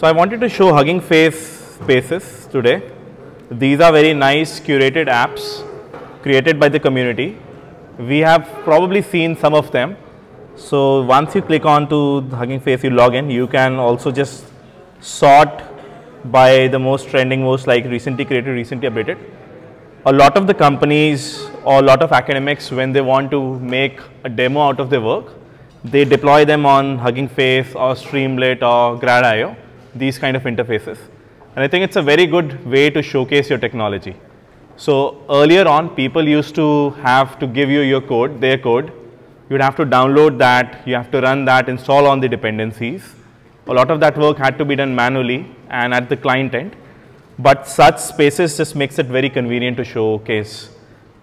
So I wanted to show Hugging Face Spaces today. These are very nice curated apps created by the community. We have probably seen some of them. So once you click on to Hugging Face, you log in, you can also just sort by the most trending, most like recently created, recently updated. A lot of the companies or a lot of academics, when they want to make a demo out of their work, they deploy them on Hugging Face or Streamlit or Gradio, these kind of interfaces. And I think it's a very good way to showcase your technology. So earlier on, people used to have to give you your code, their code. You'd have to download that, you have to run that, install on the dependencies. A lot of that work had to be done manually and at the client end. But such spaces just makes it very convenient to showcase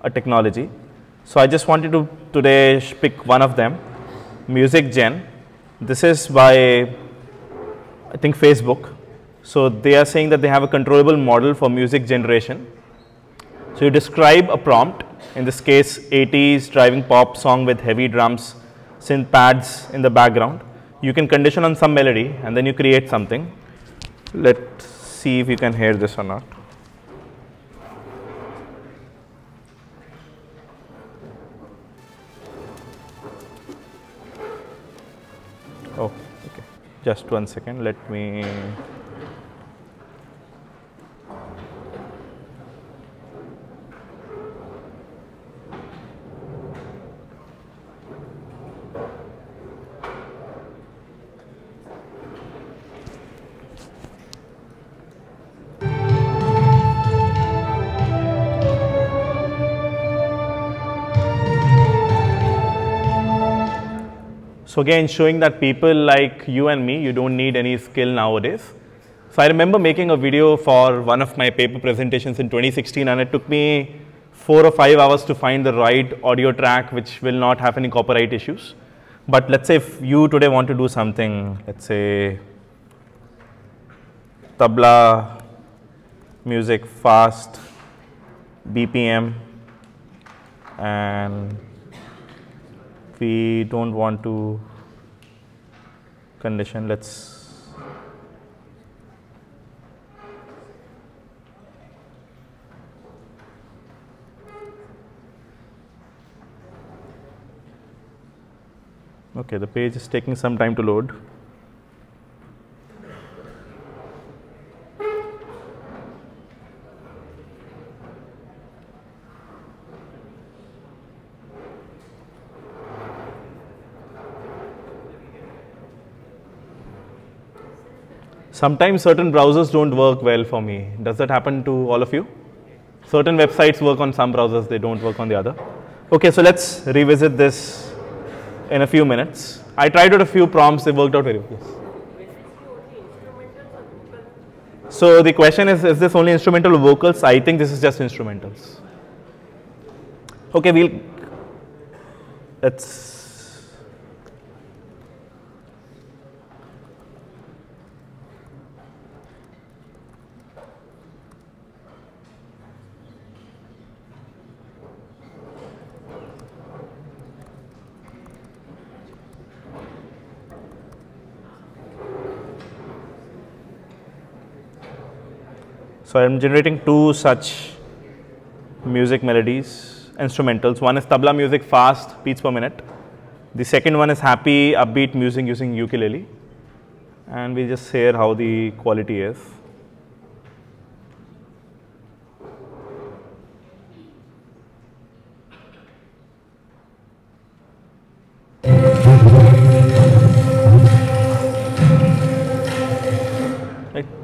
a technology. So I just wanted to today pick one of them, MusicGen. This is by, I think, Facebook. So they are saying that they have a controllable model for music generation. So you describe a prompt, in this case 80s driving pop song with heavy drums, synth pads in the background. You can condition on some melody and then you create something. Let's see if you can hear this or not. Just one second. Let me. So again, showing that people like you and me, you don't need any skill nowadays. So I remember making a video for one of my paper presentations in 2016 and it took me four or five hours to find the right audio track which will not have any copyright issues. But let's say if you today want to do something, let's say tabla, music, fast, BPM, and we don't want to condition let's okay the page is taking some time to load Sometimes certain browsers don't work well for me. Does that happen to all of you? Certain websites work on some browsers, they don't work on the other. Okay, so let's revisit this in a few minutes. I tried out a few prompts, they worked out very well. So the question is, is this only instrumental vocals? I think this is just instrumentals. Okay, we'll, let's So I'm generating two such music melodies, instrumentals. One is tabla music, fast beats per minute. The second one is happy, upbeat music using ukulele. And we'll just share how the quality is.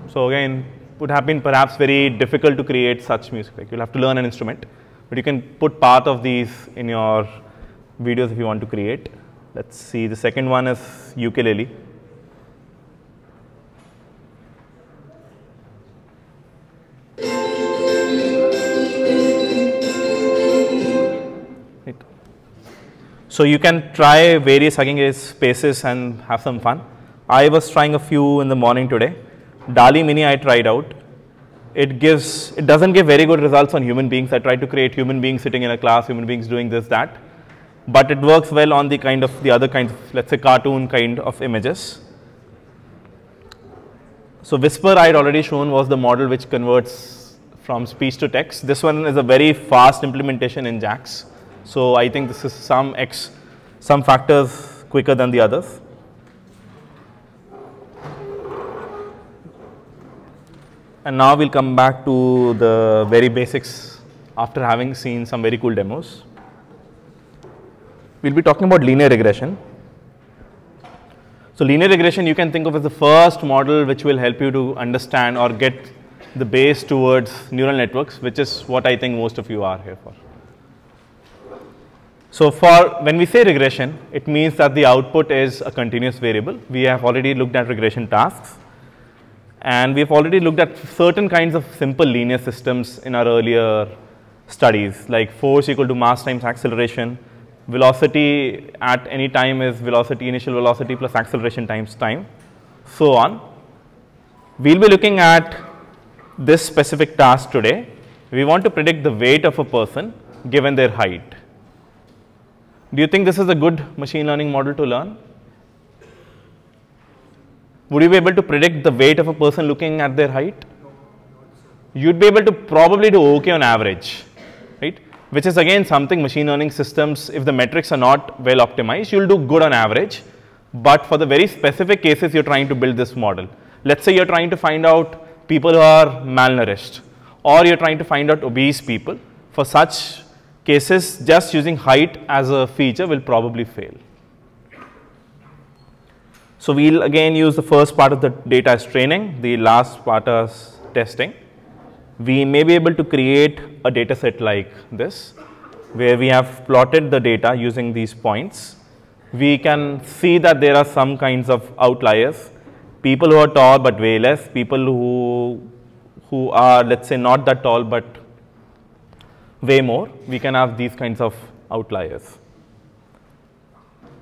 So again, would have been perhaps very difficult to create such music. Like you'll have to learn an instrument, but you can put part of these in your videos if you want to create. Let's see, the second one is ukulele. So you can try various Hugging spaces and have some fun. I was trying a few in the morning today. DALL-E Mini I tried out. It gives, it doesn't give very good results on human beings. I tried to create human beings sitting in a class, human beings doing this, that. But it works well on the kind of, the other kinds of, let's say cartoon kind of images. So Whisper I had already shown was the model which converts from speech to text. This one is a very fast implementation in JAX. So I think this is some X, some factors quicker than the others. And now we'll come back to the very basics after having seen some very cool demos. We'll be talking about linear regression. So linear regression you can think of as the first model which will help you to understand or get the base towards neural networks, which is what I think most of you are here for. So for when we say regression, it means that the output is a continuous variable. We have already looked at regression tasks and we've already looked at certain kinds of simple linear systems in our earlier studies like force equal to mass times acceleration, velocity at any time is velocity initial velocity plus acceleration times time, so on. We'll be looking at this specific task today. We want to predict the weight of a person given their height. Do you think this is a good machine learning model to learn? Would you be able to predict the weight of a person looking at their height? You'd be able to probably do okay on average, right? Which is again something machine learning systems, if the metrics are not well optimized, you'll do good on average. But for the very specific cases you're trying to build this model, let's say you're trying to find out people who are malnourished or you're trying to find out obese people. For such cases, just using height as a feature will probably fail. So we'll again use the first part of the data as training, the last part as testing. We may be able to create a data set like this, where we have plotted the data using these points. We can see that there are some kinds of outliers, people who are tall but way less, people who, who are let's say not that tall but way more, we can have these kinds of outliers.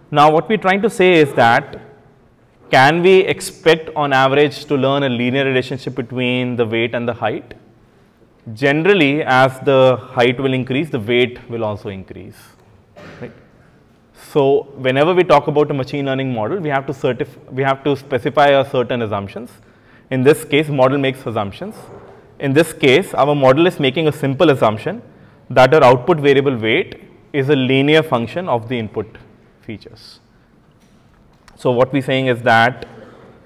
Now what we're trying to say is that can we expect on average to learn a linear relationship between the weight and the height? Generally as the height will increase, the weight will also increase. Right? So whenever we talk about a machine learning model, we have to we have to specify a certain assumptions. In this case, model makes assumptions. In this case, our model is making a simple assumption that our output variable weight is a linear function of the input features. So what we're saying is that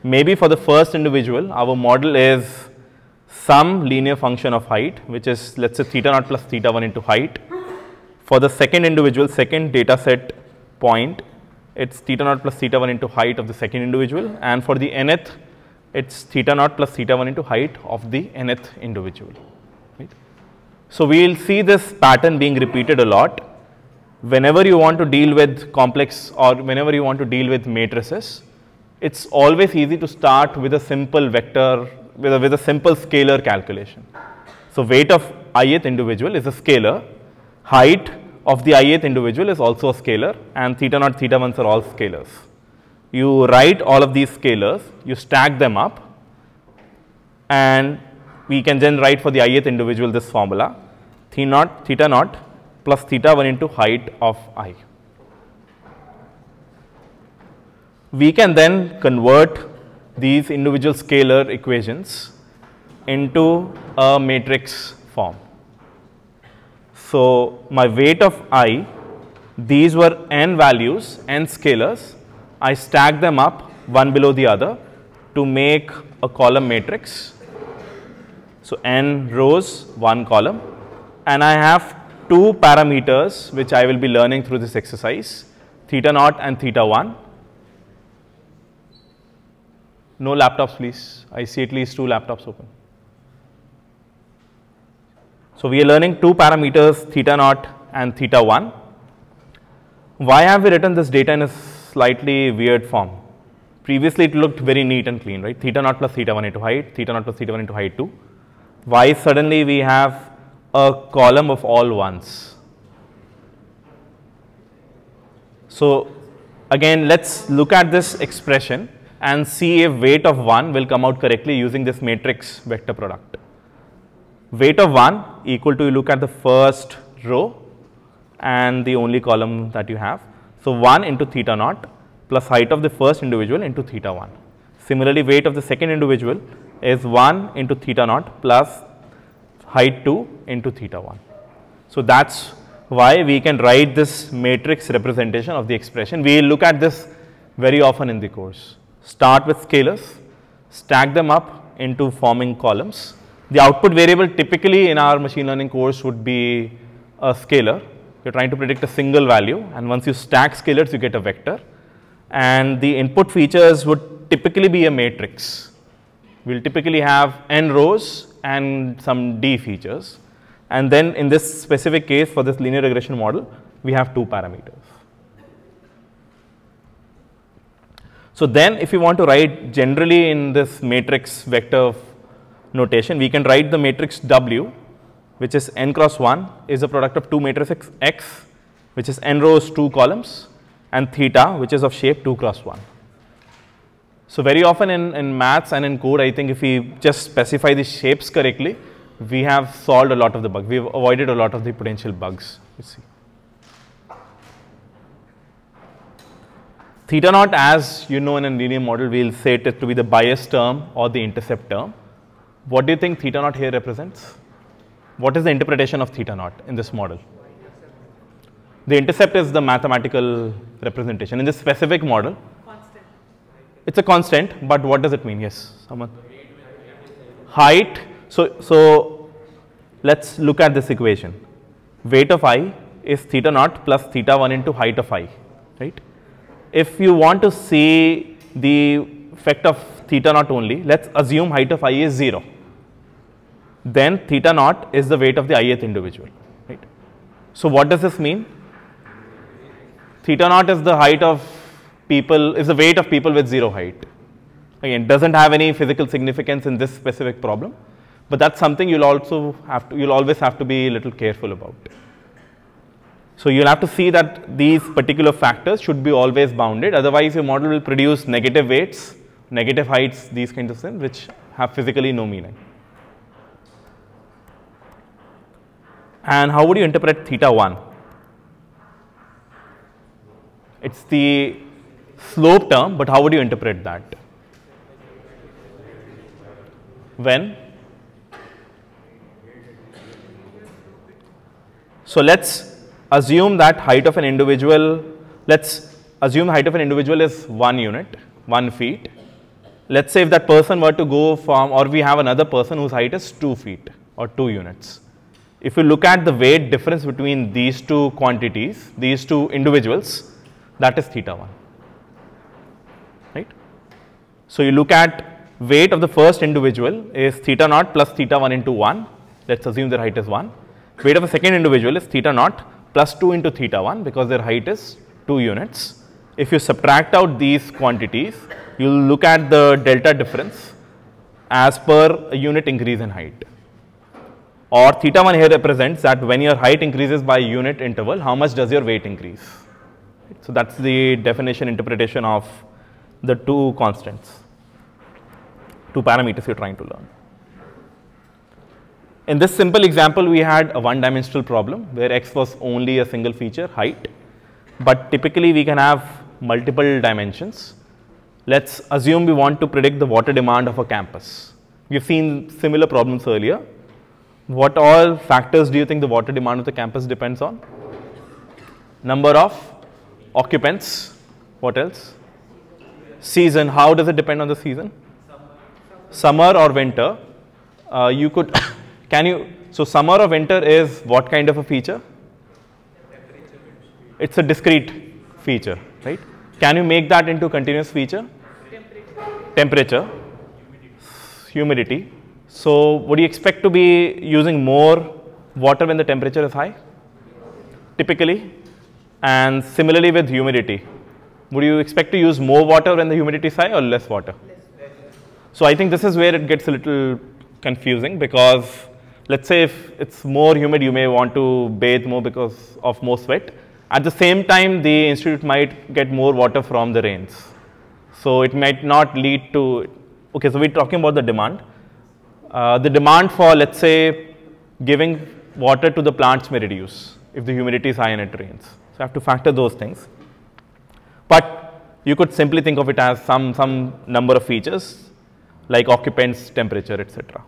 maybe for the first individual, our model is some linear function of height, which is let's say theta naught plus theta 1 into height. For the second individual, second data set point, it's theta naught plus theta 1 into height of the second individual. And for the nth, it's theta naught plus theta 1 into height of the nth individual. So, we will see this pattern being repeated a lot whenever you want to deal with complex or whenever you want to deal with matrices. It's always easy to start with a simple vector with a, with a simple scalar calculation. So, weight of ith individual is a scalar, height of the ith individual is also a scalar and theta naught theta 1s are all scalars. You write all of these scalars, you stack them up and we can then write for the ith individual this formula theta naught theta naught plus theta 1 into height of i. We can then convert these individual scalar equations into a matrix form. So, my weight of i, these were n values, n scalars, I stack them up one below the other to make a column matrix so, n rows, one column and I have two parameters which I will be learning through this exercise theta naught and theta 1. No laptops please, I see at least two laptops open. So, we are learning two parameters theta naught and theta 1. Why have we written this data in a slightly weird form? Previously it looked very neat and clean, right? Theta naught plus theta 1 into height, theta naught plus theta 1 into height 2 why suddenly we have a column of all ones. So, again let us look at this expression and see if weight of 1 will come out correctly using this matrix vector product. Weight of 1 equal to you look at the first row and the only column that you have. So, 1 into theta naught plus height of the first individual into theta 1. Similarly, weight of the second individual is 1 into theta naught plus height 2 into theta 1. So, that is why we can write this matrix representation of the expression. We look at this very often in the course. Start with scalars, stack them up into forming columns. The output variable typically in our machine learning course would be a scalar. You are trying to predict a single value and once you stack scalars you get a vector and the input features would typically be a matrix. We will typically have n rows and some d features and then in this specific case for this linear regression model we have two parameters. So, then if you want to write generally in this matrix vector notation, we can write the matrix W which is n cross 1 is a product of two matrices X which is n rows 2 columns and theta which is of shape 2 cross 1. So, very often in, in maths and in code I think if we just specify the shapes correctly we have solved a lot of the bugs, we have avoided a lot of the potential bugs you see. Theta naught as you know in a linear model we will say it to be the bias term or the intercept term. What do you think theta naught here represents? What is the interpretation of theta naught in this model? The intercept is the mathematical representation. In this specific model, constant. it's a constant, but what does it mean? Yes, someone? Height. So, so let's look at this equation. Weight of i is theta naught plus theta 1 into height of i, right? if you want to see the effect of theta naught only, let us assume height of i is 0, then theta naught is the weight of the ith individual. Right? So, what does this mean? Theta naught is the height of people, is the weight of people with 0 height. Again, does not have any physical significance in this specific problem, but that is something you will also have to, you will always have to be a little careful about. So, you will have to see that these particular factors should be always bounded otherwise your model will produce negative weights, negative heights these kinds of things which have physically no meaning. And how would you interpret theta 1? It is the slope term but how would you interpret that? When? So, let us assume that height of an individual, let's assume height of an individual is 1 unit, 1 feet. Let's say if that person were to go from, or we have another person whose height is 2 feet or 2 units. If you look at the weight difference between these two quantities, these two individuals, that is theta 1, right. So, you look at weight of the first individual is theta naught plus theta 1 into 1, let us assume their height is 1. Weight of the second individual is theta naught plus 2 into theta 1 because their height is 2 units. If you subtract out these quantities, you will look at the delta difference as per unit increase in height. Or theta 1 here represents that when your height increases by unit interval, how much does your weight increase? So, that is the definition interpretation of the two constants, two parameters you are trying to learn. In this simple example, we had a one dimensional problem where x was only a single feature height, but typically we can have multiple dimensions. Let us assume we want to predict the water demand of a campus. We have seen similar problems earlier. What all factors do you think the water demand of the campus depends on? Number of occupants, what else? Season, how does it depend on the season? Summer or winter. Uh, you could Can you, so summer or winter is what kind of a feature? It's a discrete feature, right? Can you make that into continuous feature? Temperature. Temperature. Humidity. So, would you expect to be using more water when the temperature is high? Typically. And similarly with humidity. Would you expect to use more water when the humidity is high or less water? Less. So, I think this is where it gets a little confusing because Let's say if it's more humid, you may want to bathe more because of more sweat. At the same time, the institute might get more water from the rains. So it might not lead to, okay, so we're talking about the demand. Uh, the demand for, let's say, giving water to the plants may reduce if the humidity is high and it rains. So I have to factor those things. But you could simply think of it as some, some number of features like occupants, temperature, etc.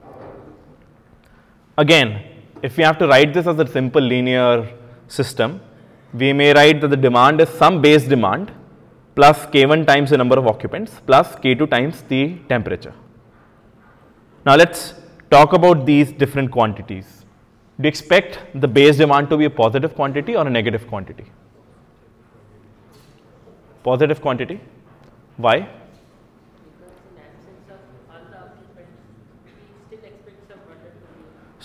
Again, if we have to write this as a simple linear system, we may write that the demand is some base demand plus K1 times the number of occupants plus K2 times the temperature. Now let's talk about these different quantities. Do you expect the base demand to be a positive quantity or a negative quantity? Positive quantity. Why?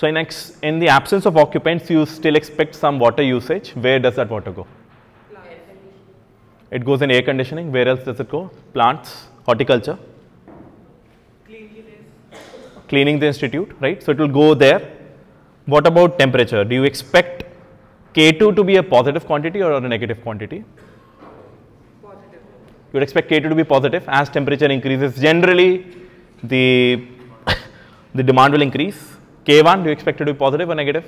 So in, in the absence of occupants, you still expect some water usage. Where does that water go? It goes in air conditioning. Where else does it go? Plants, horticulture. Cleaning the institute, right? So it will go there. What about temperature? Do you expect K2 to be a positive quantity or a negative quantity? Positive. You would expect K2 to be positive as temperature increases. Generally, the, the demand will increase K1, do you expect it to be positive or negative?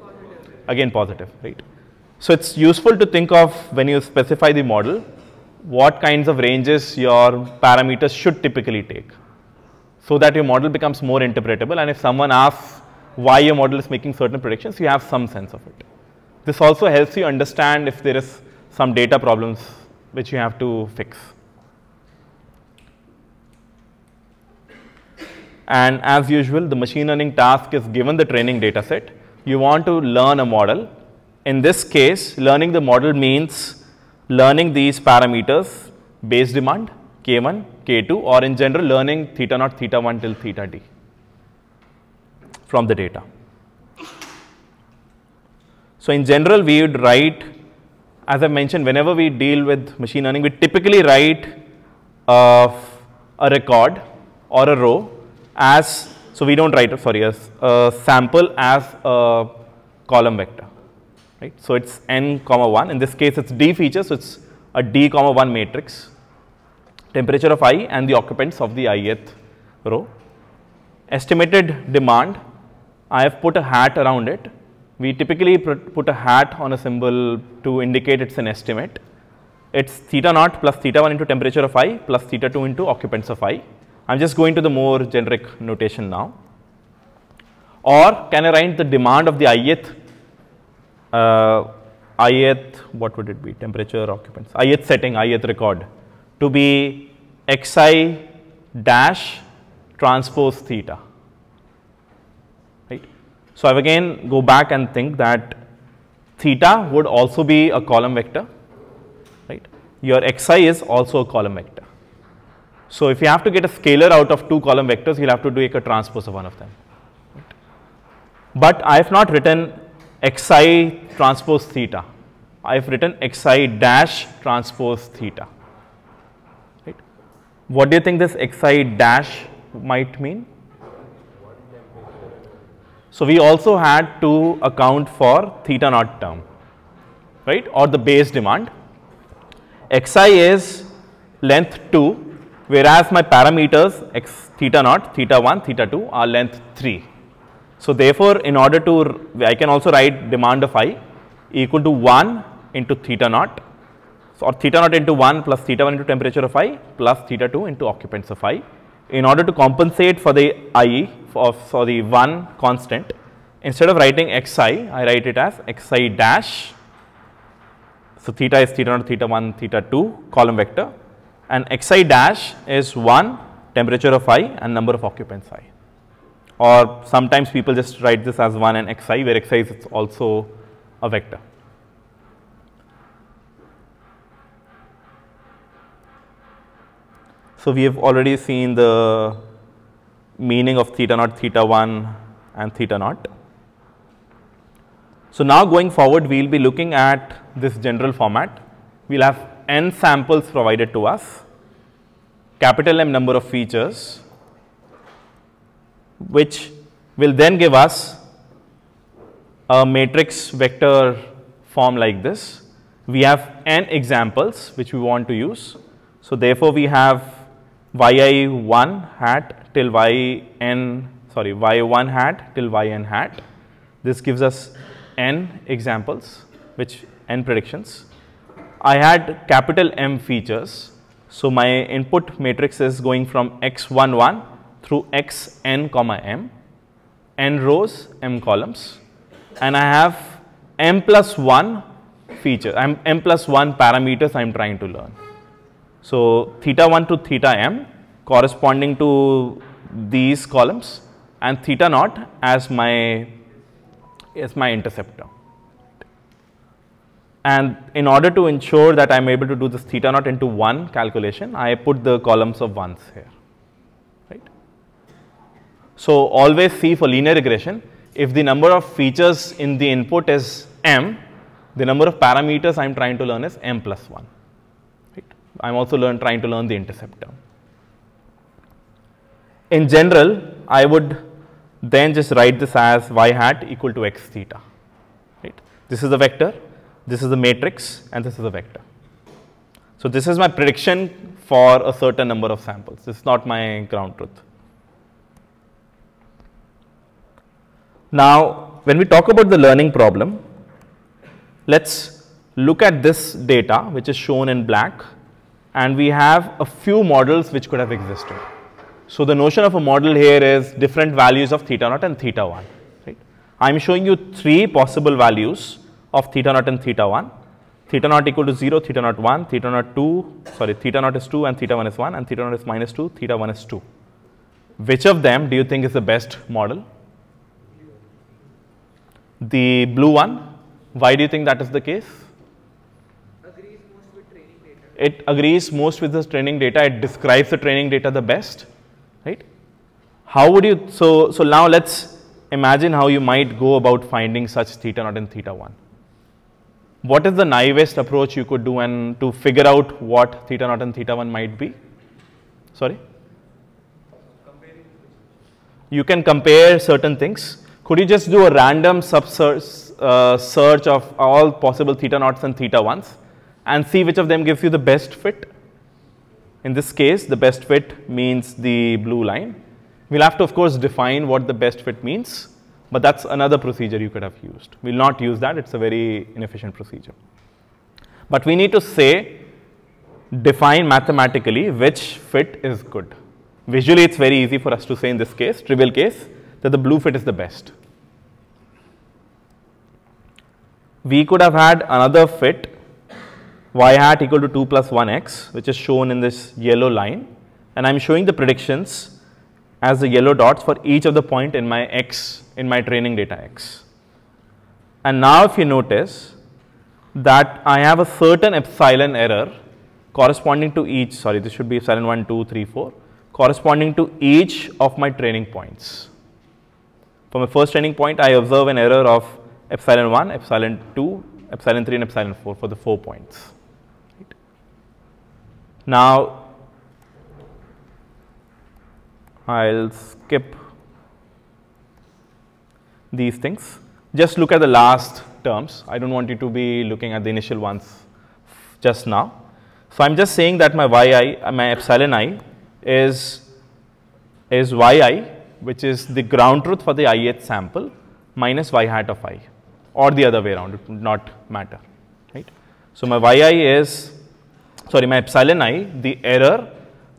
Positive. Again, positive, right? So it's useful to think of when you specify the model, what kinds of ranges your parameters should typically take so that your model becomes more interpretable and if someone asks why your model is making certain predictions, you have some sense of it. This also helps you understand if there is some data problems which you have to fix. And as usual, the machine learning task is given the training data set. You want to learn a model. In this case, learning the model means learning these parameters, base demand, K1, K2, or in general, learning theta naught, theta 1 till theta d from the data. So in general, we would write, as I mentioned, whenever we deal with machine learning, we typically write uh, a record or a row as, so we don't write, sorry, as a sample as a column vector, right. So it's n comma 1, in this case it's d feature, so it's a d comma 1 matrix, temperature of i and the occupants of the ith row. Estimated demand, I have put a hat around it. We typically put a hat on a symbol to indicate it's an estimate. It's theta naught plus theta 1 into temperature of i plus theta 2 into occupants of i. I'm just going to the more generic notation now. Or can I write the demand of the ith, uh, ith, what would it be, temperature, occupants, ith setting, ith record to be xi dash transpose theta, right. So, I have again go back and think that theta would also be a column vector, right. Your xi is also a column vector. So if you have to get a scalar out of two column vectors, you'll have to take a transpose of one of them. But I have not written xi transpose theta. I have written xi dash transpose theta. Right? What do you think this xi dash might mean? So we also had to account for theta naught term, right, or the base demand. xi is length 2 whereas my parameters x theta naught, theta 1, theta 2 are length 3. So therefore, in order to, I can also write demand of i equal to 1 into theta naught so, or theta naught into 1 plus theta 1 into temperature of i plus theta 2 into occupants of i. In order to compensate for the i for, for the 1 constant, instead of writing xi, I write it as xi dash. So, theta is theta naught, theta 1, theta 2 column vector and xi dash is 1 temperature of i and number of occupants i or sometimes people just write this as 1 and xi where xi is also a vector. So, we have already seen the meaning of theta naught, theta 1 and theta naught. So, now going forward we will be looking at this general format. We will have n samples provided to us capital M number of features which will then give us a matrix vector form like this. We have n examples which we want to use. So, therefore, we have yi 1 hat till yn sorry y 1 hat till yn hat. This gives us n examples which n predictions. I had capital M features so, my input matrix is going from x11 through x n comma m, n rows, m columns and I have m plus 1 feature, m, m plus 1 parameters I am trying to learn. So, theta 1 to theta m corresponding to these columns and theta naught as my as my interceptor. And in order to ensure that I am able to do this theta naught into 1 calculation, I put the columns of 1s here. Right. So, always see for linear regression, if the number of features in the input is m, the number of parameters I am trying to learn is m plus 1. Right. I am also learn, trying to learn the intercept term. In general, I would then just write this as y hat equal to x theta. Right. This is the vector this is the matrix and this is the vector. So, this is my prediction for a certain number of samples, this is not my ground truth. Now, when we talk about the learning problem, let us look at this data which is shown in black and we have a few models which could have existed. So, the notion of a model here is different values of theta naught and theta 1. Right? I am showing you three possible values of theta naught and theta 1. Theta naught equal to 0, theta naught 1, theta naught 2, sorry, theta naught is 2 and theta 1 is 1 and theta naught is minus 2, theta 1 is 2. Which of them do you think is the best model? The blue one. Why do you think that is the case? It agrees most with the training data. It describes the training data the best, right? How would you, so, so now let's imagine how you might go about finding such theta naught and theta 1 what is the naivest approach you could do and to figure out what theta naught and theta 1 might be? Sorry? You can compare certain things. Could you just do a random sub uh, search of all possible theta naughts and theta 1s and see which of them gives you the best fit? In this case, the best fit means the blue line. We'll have to of course define what the best fit means but that's another procedure you could have used. We'll not use that, it's a very inefficient procedure. But we need to say, define mathematically which fit is good. Visually, it's very easy for us to say in this case, trivial case, that the blue fit is the best. We could have had another fit y hat equal to 2 plus 1x, which is shown in this yellow line, and I'm showing the predictions as the yellow dots for each of the point in my x in my training data x. And now if you notice that I have a certain epsilon error corresponding to each, sorry, this should be epsilon 1, 2, 3, 4, corresponding to each of my training points. For my first training point, I observe an error of epsilon 1, epsilon 2, epsilon 3 and epsilon 4 for the 4 points. Now, I'll skip these things. Just look at the last terms. I don't want you to be looking at the initial ones just now. So, I am just saying that my yi, uh, my epsilon i is, is yi which is the ground truth for the ith sample minus y hat of i or the other way around, it would not matter, right. So, my yi is, sorry, my epsilon i, the error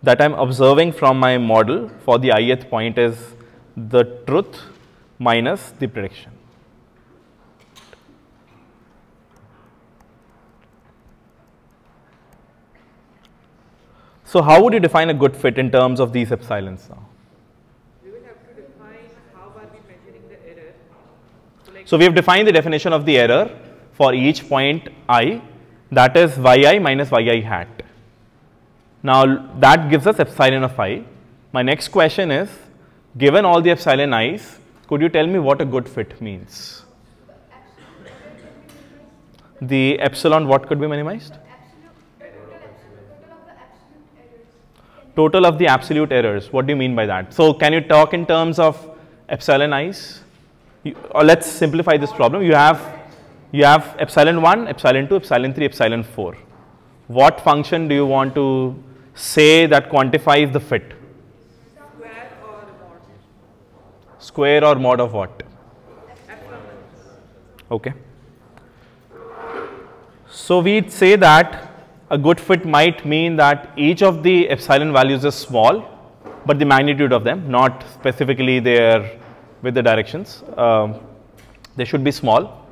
that I am observing from my model for the ith point is the truth minus the prediction. So, how would you define a good fit in terms of these epsilons now? We will have to define how are we measuring the error. So, like so we have defined the definition of the error for each point i that is yi minus yi hat. Now, that gives us epsilon of i. My next question is given all the epsilon i's could you tell me what a good fit means? The epsilon what could be minimized? Total of the absolute errors. What do you mean by that? So, can you talk in terms of epsilon i's? You, or let's simplify this problem. You have you have epsilon 1, epsilon 2, epsilon 3, epsilon 4. What function do you want to say that quantifies the fit? Square or mod of what? Okay. So we say that a good fit might mean that each of the epsilon values is small but the magnitude of them, not specifically their with the directions. Um, they should be small.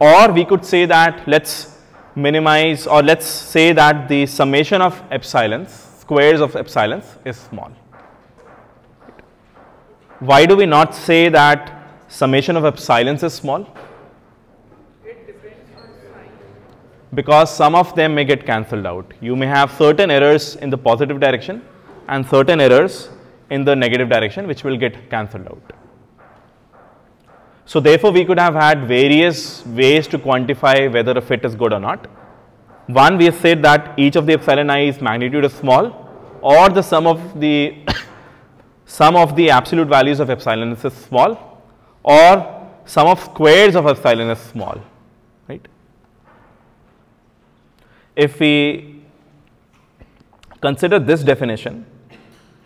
Or we could say that let's minimize or let's say that the summation of epsilons, squares of epsilons is small. Why do we not say that summation of epsilons is small? Because some of them may get cancelled out. You may have certain errors in the positive direction and certain errors in the negative direction which will get cancelled out. So therefore, we could have had various ways to quantify whether a fit is good or not. One, we have said that each of the epsilon i's magnitude is small or the sum of the sum of the absolute values of epsilon is small or sum of squares of epsilon is small, right. If we consider this definition,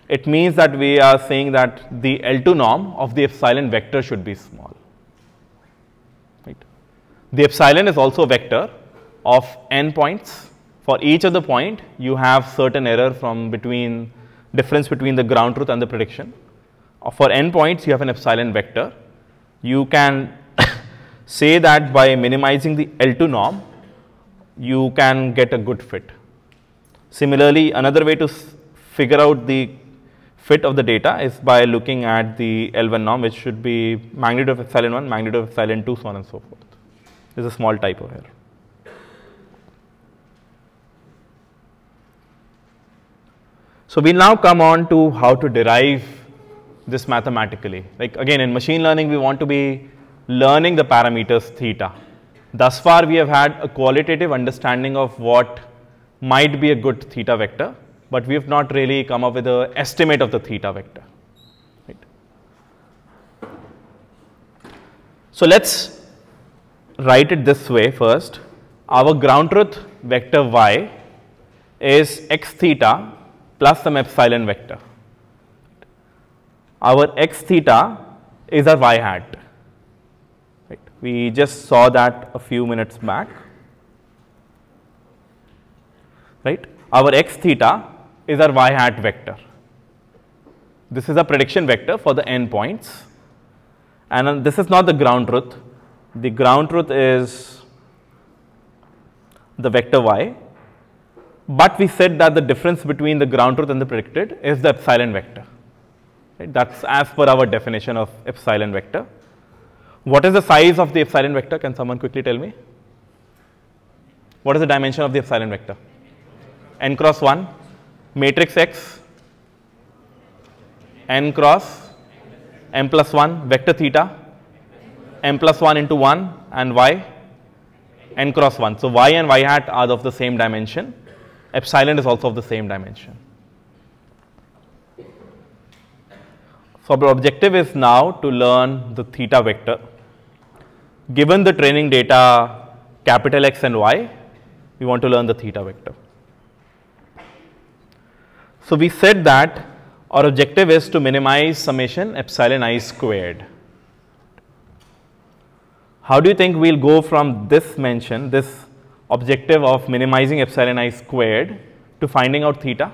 it means that we are saying that the L2 norm of the epsilon vector should be small. The epsilon is also a vector of n points. For each of the point, you have certain error from between difference between the ground truth and the prediction. Uh, for n points, you have an epsilon vector. You can say that by minimizing the L2 norm, you can get a good fit. Similarly, another way to figure out the fit of the data is by looking at the L1 norm which should be magnitude of epsilon 1, magnitude of epsilon 2, so on and so forth. Is a small typo here. So, we now come on to how to derive this mathematically. Like again in machine learning we want to be learning the parameters theta Thus far we have had a qualitative understanding of what might be a good theta vector, but we have not really come up with an estimate of the theta vector. Right. So let's write it this way first. Our ground truth vector y is x theta plus some epsilon vector. Our x theta is our y hat Right. we just saw that a few minutes back, right. Our x theta is our y hat vector. This is a prediction vector for the n points and this is not the ground truth. The ground truth is the vector y, but we said that the difference between the ground truth and the predicted is the epsilon vector. Right? That is as per our definition of epsilon vector. What is the size of the epsilon vector? Can someone quickly tell me? What is the dimension of the epsilon vector? n cross 1, matrix x, n cross m plus 1, vector theta, m plus 1 into 1 and y, n cross 1. So, y and y hat are of the same dimension, epsilon is also of the same dimension. So, our objective is now to learn the theta vector given the training data capital X and Y, we want to learn the theta vector. So, we said that our objective is to minimize summation epsilon i squared. How do you think we will go from this mention, this objective of minimizing epsilon i squared to finding out theta?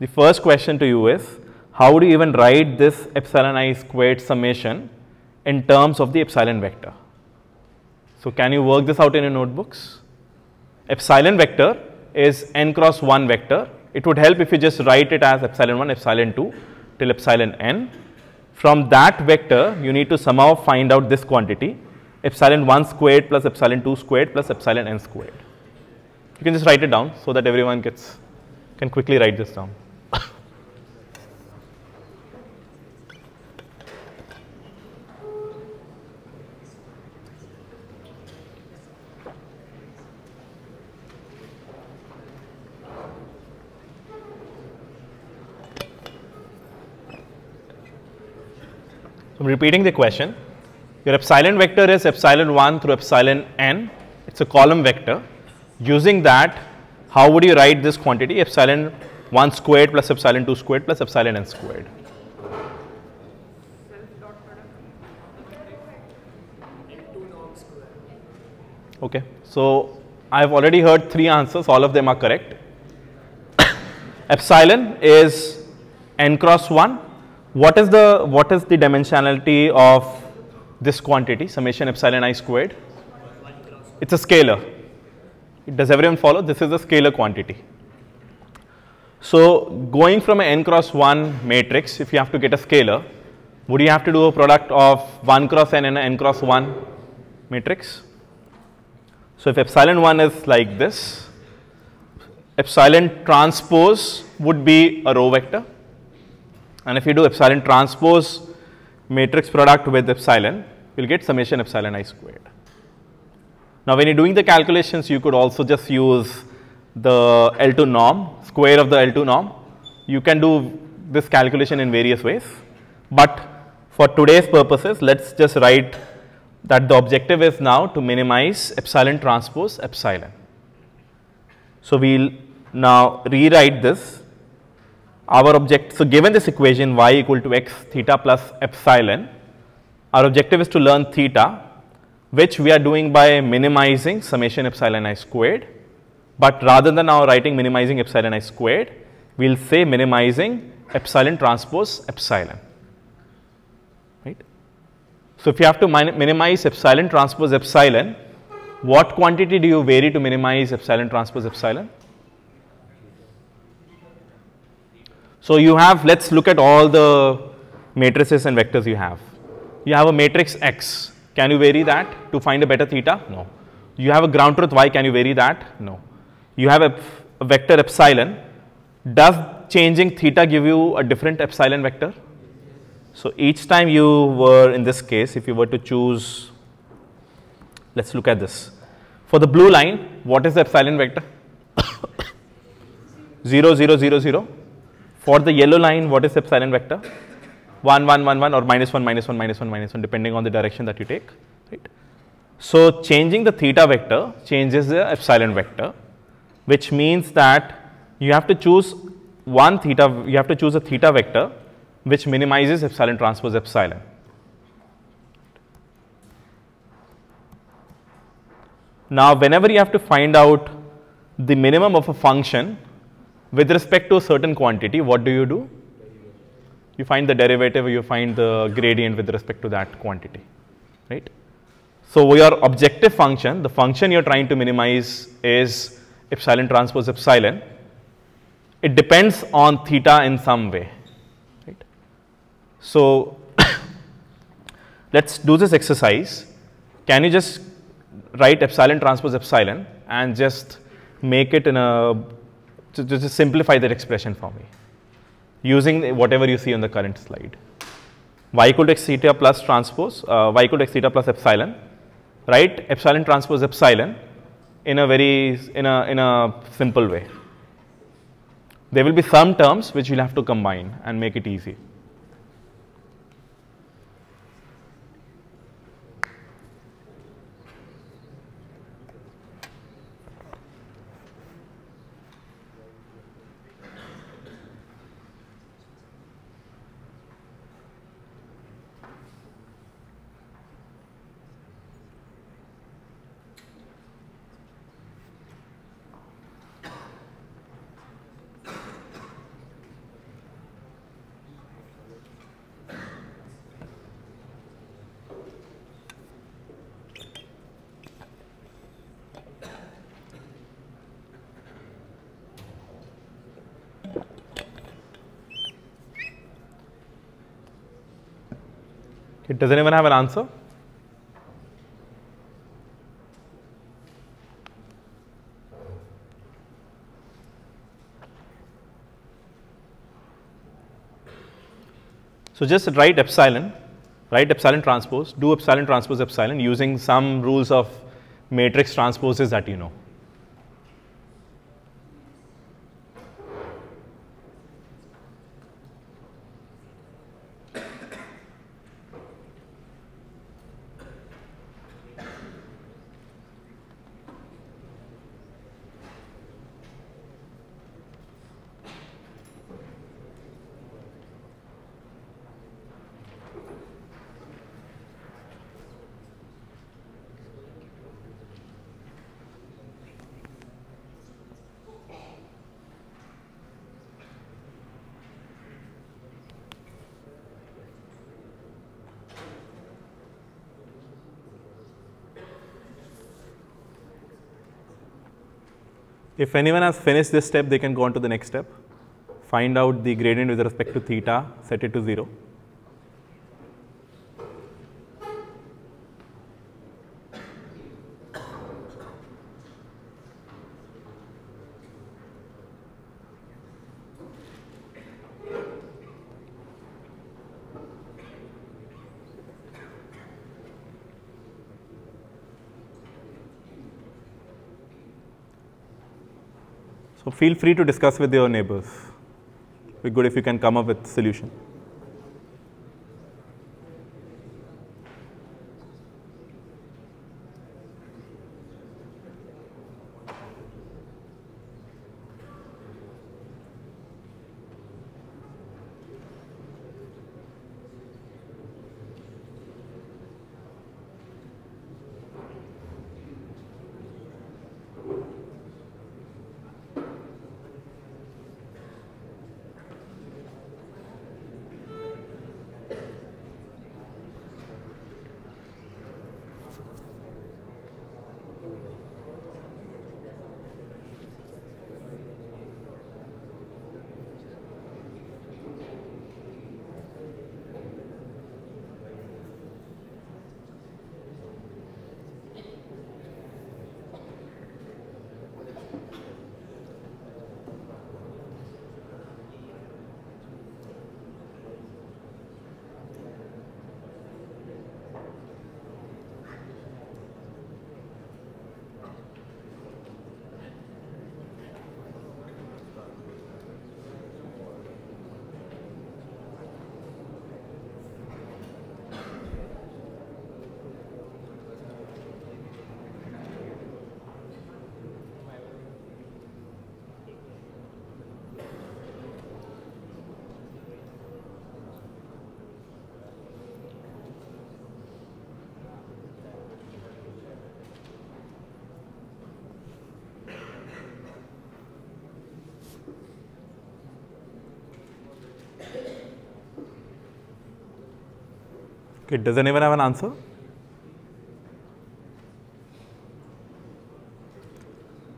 The first question to you is, how do you even write this epsilon i squared summation in terms of the epsilon vector? So, can you work this out in your notebooks? Epsilon vector is n cross 1 vector. It would help if you just write it as epsilon 1, epsilon 2 till epsilon n. From that vector, you need to somehow find out this quantity epsilon 1 squared plus epsilon 2 squared plus epsilon n squared. You can just write it down so that everyone gets can quickly write this down. I am repeating the question. Your epsilon vector is epsilon 1 through epsilon n. It is a column vector. Using that, how would you write this quantity epsilon 1 squared plus epsilon 2 squared plus epsilon n squared? Okay, so I've already heard three answers, all of them are correct. epsilon is n cross 1. What is the what is the dimensionality of this quantity summation epsilon i squared? It's a scalar. Does everyone follow? This is a scalar quantity. So, going from an n cross 1 matrix, if you have to get a scalar, would you have to do a product of 1 cross n and an n cross 1 matrix? So, if epsilon 1 is like this, epsilon transpose would be a row vector and if you do epsilon transpose matrix product with epsilon, you will get summation epsilon i squared. Now, when you are doing the calculations, you could also just use the L2 norm, square of the L2 norm. You can do this calculation in various ways, but for today's purposes, let us just write that the objective is now to minimize epsilon transpose epsilon. So, we will now rewrite this our object. So, given this equation y equal to x theta plus epsilon, our objective is to learn theta which we are doing by minimizing summation epsilon i squared, but rather than now writing minimizing epsilon i squared, we will say minimizing epsilon transpose epsilon. Right. So, if you have to minimize epsilon transpose epsilon, what quantity do you vary to minimize epsilon transpose epsilon? So, you have let us look at all the matrices and vectors you have. You have a matrix X, can you vary that to find a better theta? No. You have a ground truth Y, can you vary that? No. You have a, a vector epsilon, does changing theta give you a different epsilon vector? So, each time you were in this case, if you were to choose, let us look at this. For the blue line, what is the epsilon vector? 0, 0, 0, 0. For the yellow line, what is epsilon vector? 1, 1, 1, 1 or minus 1, minus 1, minus 1, minus 1 depending on the direction that you take. Right? So, changing the theta vector changes the epsilon vector which means that you have to choose one theta, you have to choose a theta vector which minimizes epsilon transpose epsilon. Now, whenever you have to find out the minimum of a function with respect to a certain quantity, what do you do? You find the derivative, you find the gradient with respect to that quantity, right? So, your objective function, the function you are trying to minimize is epsilon transpose epsilon. It depends on theta in some way, right? So, let us do this exercise. Can you just write epsilon transpose epsilon and just make it in a so just simplify that expression for me using whatever you see on the current slide. y equal to x theta plus transpose, uh, y equal to x theta plus epsilon, right? epsilon transpose epsilon in a very, in a, in a simple way. There will be some terms which you will have to combine and make it easy. Does anyone have an answer? So, just write epsilon, write epsilon transpose, do epsilon transpose epsilon using some rules of matrix transposes that you know. If anyone has finished this step, they can go on to the next step. Find out the gradient with respect to theta, set it to 0. So feel free to discuss with your neighbors. Be good if you can come up with solution. Okay, doesn't even have an answer?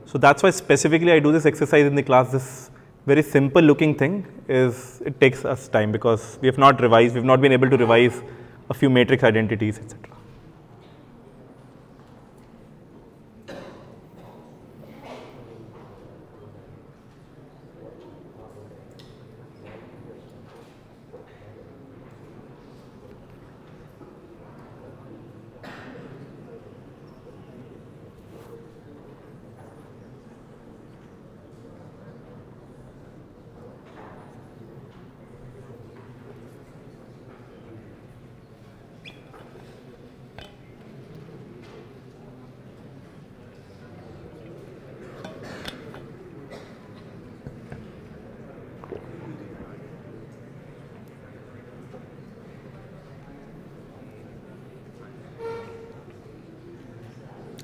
So that's why specifically I do this exercise in the class. This very simple looking thing is it takes us time because we have not revised, we've not been able to revise a few matrix identities, etc.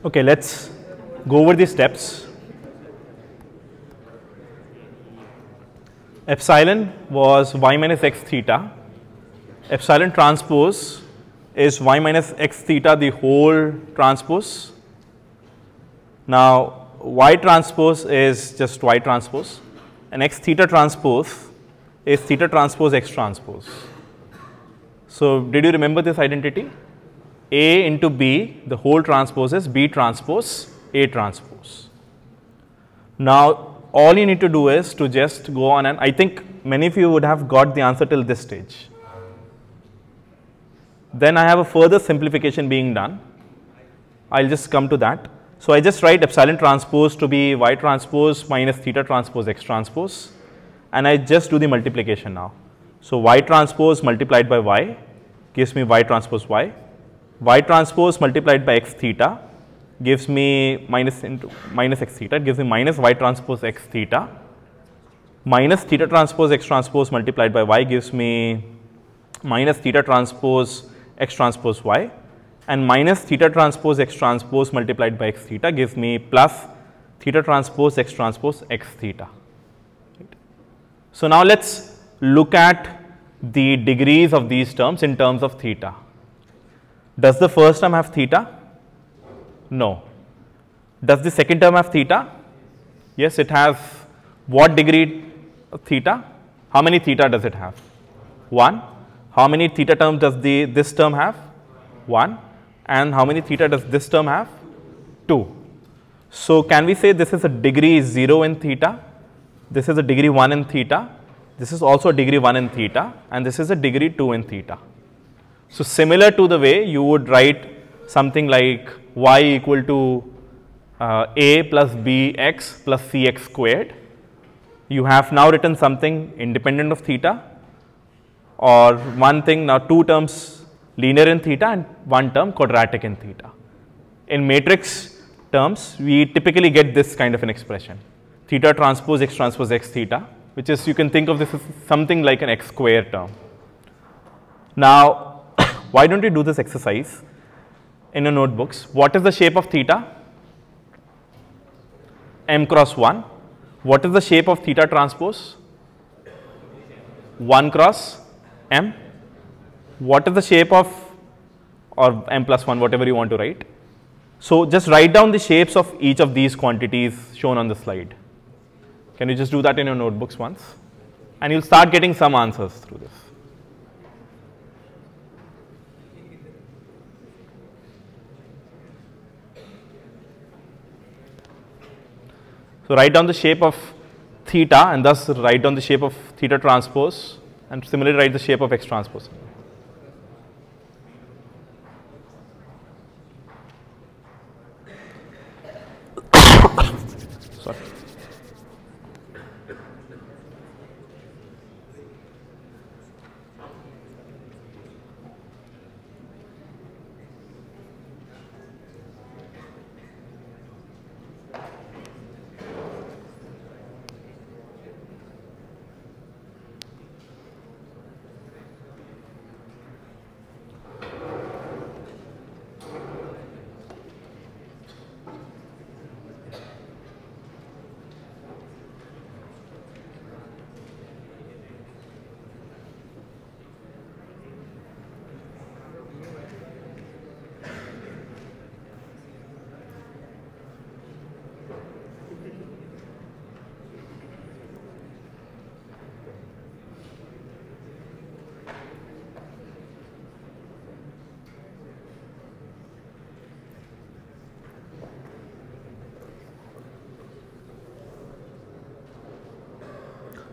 Okay, let's go over the steps. Epsilon was y minus x theta. Epsilon transpose is y minus x theta the whole transpose. Now, y transpose is just y transpose and x theta transpose is theta transpose x transpose. So, did you remember this identity? A into B, the whole transpose is B transpose A transpose. Now, all you need to do is to just go on and I think many of you would have got the answer till this stage. Then I have a further simplification being done. I will just come to that. So, I just write epsilon transpose to be y transpose minus theta transpose x transpose and I just do the multiplication now. So, y transpose multiplied by y gives me y transpose y y transpose multiplied by x theta gives me minus into minus x theta gives me minus y transpose x theta minus theta transpose x transpose multiplied by y gives me minus theta transpose x transpose y and minus theta transpose x transpose multiplied by x theta gives me plus theta transpose x transpose x theta. So, now let us look at the degrees of these terms in terms of theta. Does the first term have theta? No. Does the second term have theta? Yes, it has what degree theta? How many theta does it have? 1. How many theta terms does the this term have? 1. And how many theta does this term have? 2. So, can we say this is a degree 0 in theta? This is a degree 1 in theta. This is also a degree 1 in theta and this is a degree 2 in theta. So, similar to the way you would write something like y equal to uh, a plus b x plus c x squared. You have now written something independent of theta or one thing now two terms linear in theta and one term quadratic in theta. In matrix terms, we typically get this kind of an expression theta transpose x transpose x theta, which is you can think of this as something like an x square term. Now, why don't you do this exercise in your notebooks? What is the shape of theta? m cross 1. What is the shape of theta transpose? 1 cross m. What is the shape of or m plus 1 whatever you want to write. So, just write down the shapes of each of these quantities shown on the slide. Can you just do that in your notebooks once? And you will start getting some answers through this. Write down the shape of theta and thus write down the shape of theta transpose and similarly write the shape of x transpose. Sorry.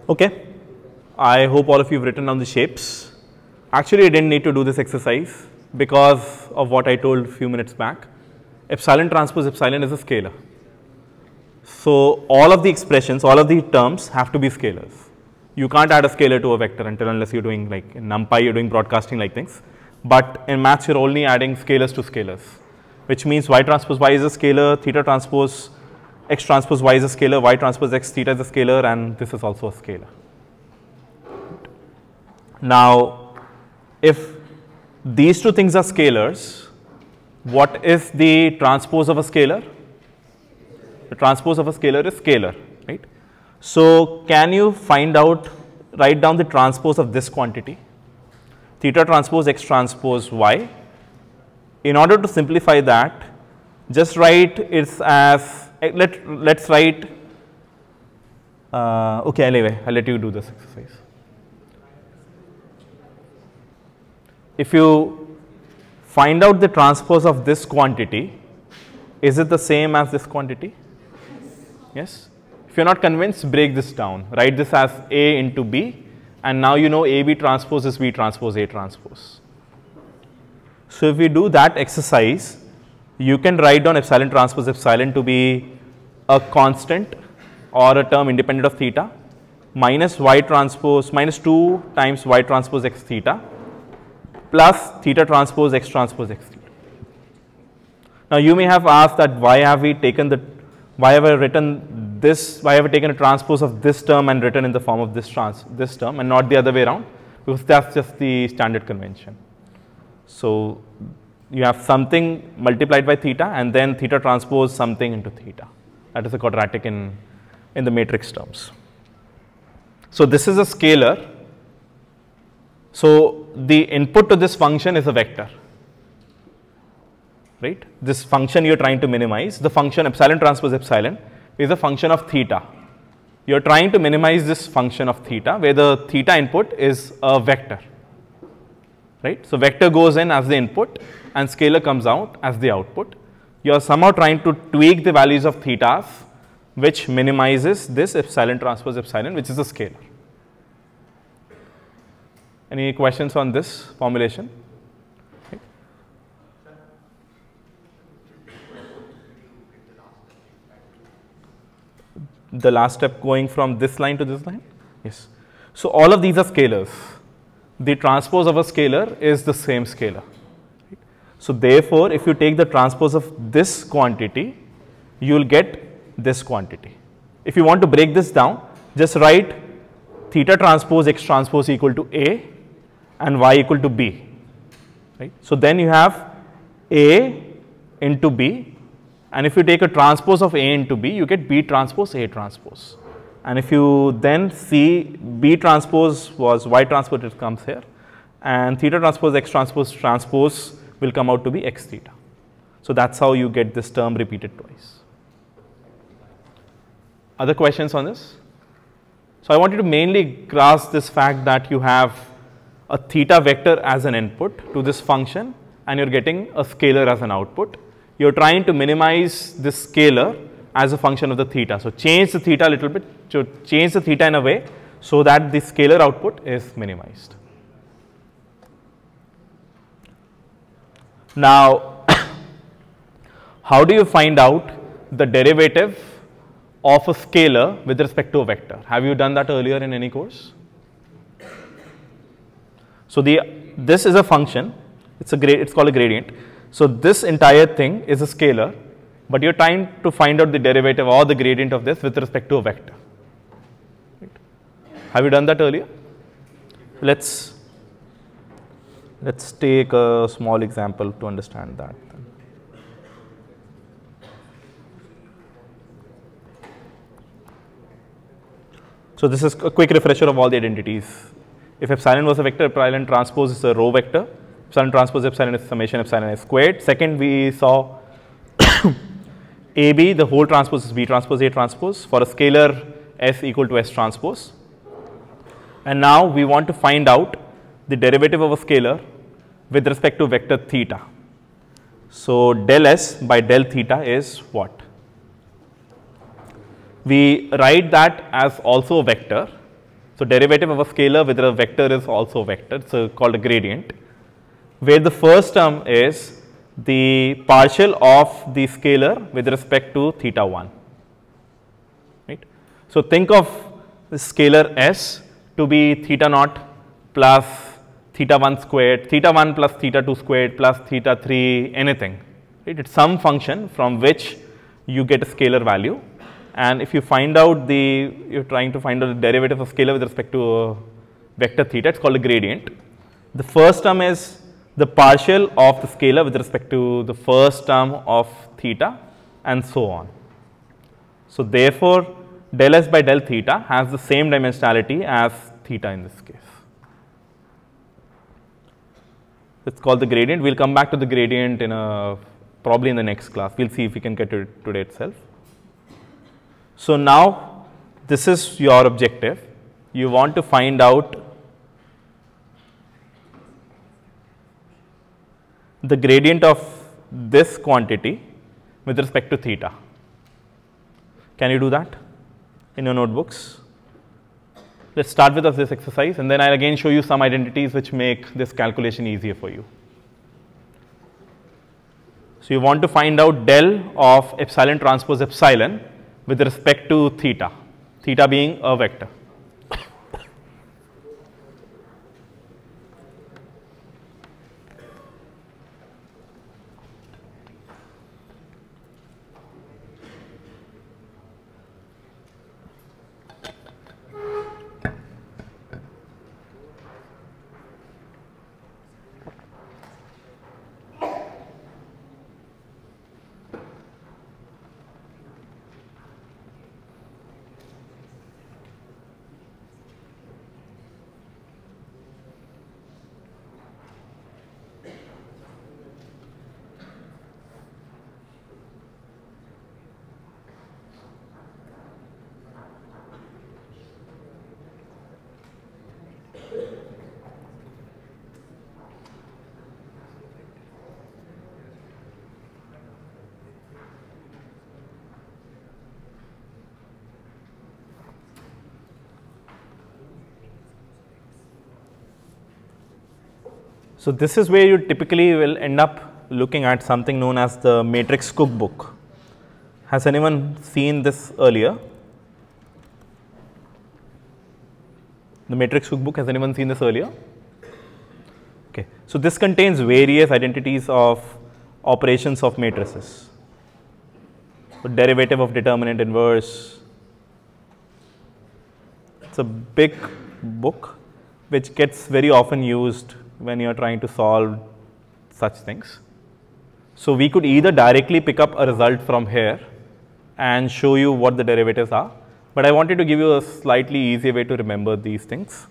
Okay. I hope all of you have written down the shapes. Actually, I didn't need to do this exercise because of what I told a few minutes back. Epsilon transpose epsilon is a scalar. So, all of the expressions, all of the terms have to be scalars. You can't add a scalar to a vector until unless you're doing like in NumPy, you're doing broadcasting like things. But in maths, you're only adding scalars to scalars, which means y transpose y is a scalar, theta transpose x transpose y is a scalar, y transpose x theta is a scalar, and this is also a scalar. Now, if these two things are scalars, what is the transpose of a scalar? The transpose of a scalar is scalar, right? So, can you find out, write down the transpose of this quantity, theta transpose x transpose y. In order to simplify that, just write it as, let, let's write, uh, okay, anyway, I'll let you do this exercise. If you find out the transpose of this quantity, is it the same as this quantity? Yes? If you are not convinced, break this down. Write this as A into B and now you know AB transpose is B transpose A transpose. So, if we do that exercise, you can write down epsilon transpose epsilon to be a constant or a term independent of theta minus y transpose minus 2 times y transpose x theta plus theta transpose x transpose x theta. Now, you may have asked that why have we taken the why have I written this why have I taken a transpose of this term and written in the form of this trans this term and not the other way around because that's just the standard convention. So, you have something multiplied by theta and then theta transpose something into theta that is a quadratic in in the matrix terms. So, this is a scalar. So, the input to this function is a vector right. This function you are trying to minimize the function epsilon transpose epsilon is a function of theta. You're trying to minimize this function of theta where the theta input is a vector. Right? So, vector goes in as the input and scalar comes out as the output. You are somehow trying to tweak the values of thetas which minimizes this epsilon transpose epsilon which is a scalar. Any questions on this formulation? The last step going from this line to this line? Yes. So, all of these are scalars. The transpose of a scalar is the same scalar. So, therefore, if you take the transpose of this quantity, you will get this quantity. If you want to break this down, just write theta transpose x transpose equal to A and y equal to B. Right. So, then you have A into B and if you take a transpose of A into B, you get B transpose A transpose. And if you then see B transpose was Y transpose, it comes here and theta transpose X transpose transpose will come out to be X theta. So, that is how you get this term repeated twice. Other questions on this? So, I want you to mainly grasp this fact that you have a theta vector as an input to this function and you are getting a scalar as an output. You are trying to minimize this scalar as a function of the theta. So, change the theta a little bit, so change the theta in a way so that the scalar output is minimized. Now, how do you find out the derivative of a scalar with respect to a vector? Have you done that earlier in any course? So, the this is a function, it's a grade, it's called a gradient. So, this entire thing is a scalar, but you're trying to find out the derivative or the gradient of this with respect to a vector. Right. Have you done that earlier? Let's let's take a small example to understand that. So, this is a quick refresher of all the identities. If epsilon was a vector, epsilon transpose is a row vector, epsilon transpose epsilon is summation epsilon squared. Second, we saw AB, the whole transpose is B transpose A transpose for a scalar S equal to S transpose. And now we want to find out the derivative of a scalar with respect to vector theta. So, del S by del theta is what? we write that as also a vector. So, derivative of a scalar with a vector is also a vector, so called a gradient, where the first term is the partial of the scalar with respect to theta 1. Right. So, think of the scalar s to be theta naught plus theta 1 squared, theta 1 plus theta 2 squared plus theta 3 anything. Right. It is some function from which you get a scalar value and if you find out the, you're trying to find out the derivative of scalar with respect to uh, vector theta, it's called a gradient. The first term is the partial of the scalar with respect to the first term of theta and so on. So, therefore, del s by del theta has the same dimensionality as theta in this case. It's called the gradient. We'll come back to the gradient in a probably in the next class. We'll see if we can get to it today itself. So, now this is your objective. You want to find out the gradient of this quantity with respect to theta. Can you do that in your notebooks? Let us start with us this exercise and then I will again show you some identities which make this calculation easier for you. So, you want to find out del of epsilon transpose epsilon with respect to theta, theta being a vector. So this is where you typically will end up looking at something known as the matrix cookbook. Has anyone seen this earlier? The matrix cookbook, has anyone seen this earlier? Okay. So this contains various identities of operations of matrices. So derivative of determinant inverse. It's a big book which gets very often used when you are trying to solve such things. So we could either directly pick up a result from here and show you what the derivatives are, but I wanted to give you a slightly easier way to remember these things.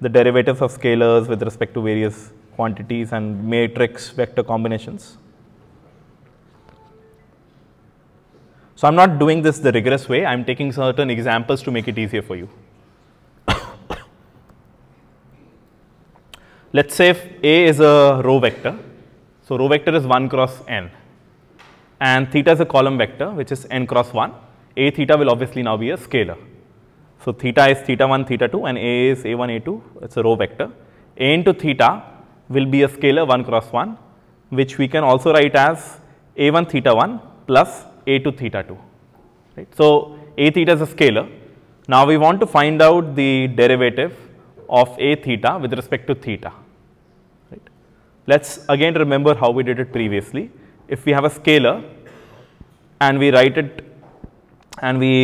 The derivatives of scalars with respect to various quantities and matrix vector combinations. So I'm not doing this the rigorous way, I'm taking certain examples to make it easier for you. Let's say if A is a row vector, so row vector is 1 cross n and theta is a column vector which is n cross 1, A theta will obviously now be a scalar. So theta is theta 1, theta 2 and A is A1, A2, it's a row vector. A into theta will be a scalar 1 cross 1 which we can also write as A1 theta 1 plus A2 theta 2. Right. So A theta is a scalar. Now we want to find out the derivative of A theta with respect to theta. Let's again remember how we did it previously. If we have a scalar and we write it and we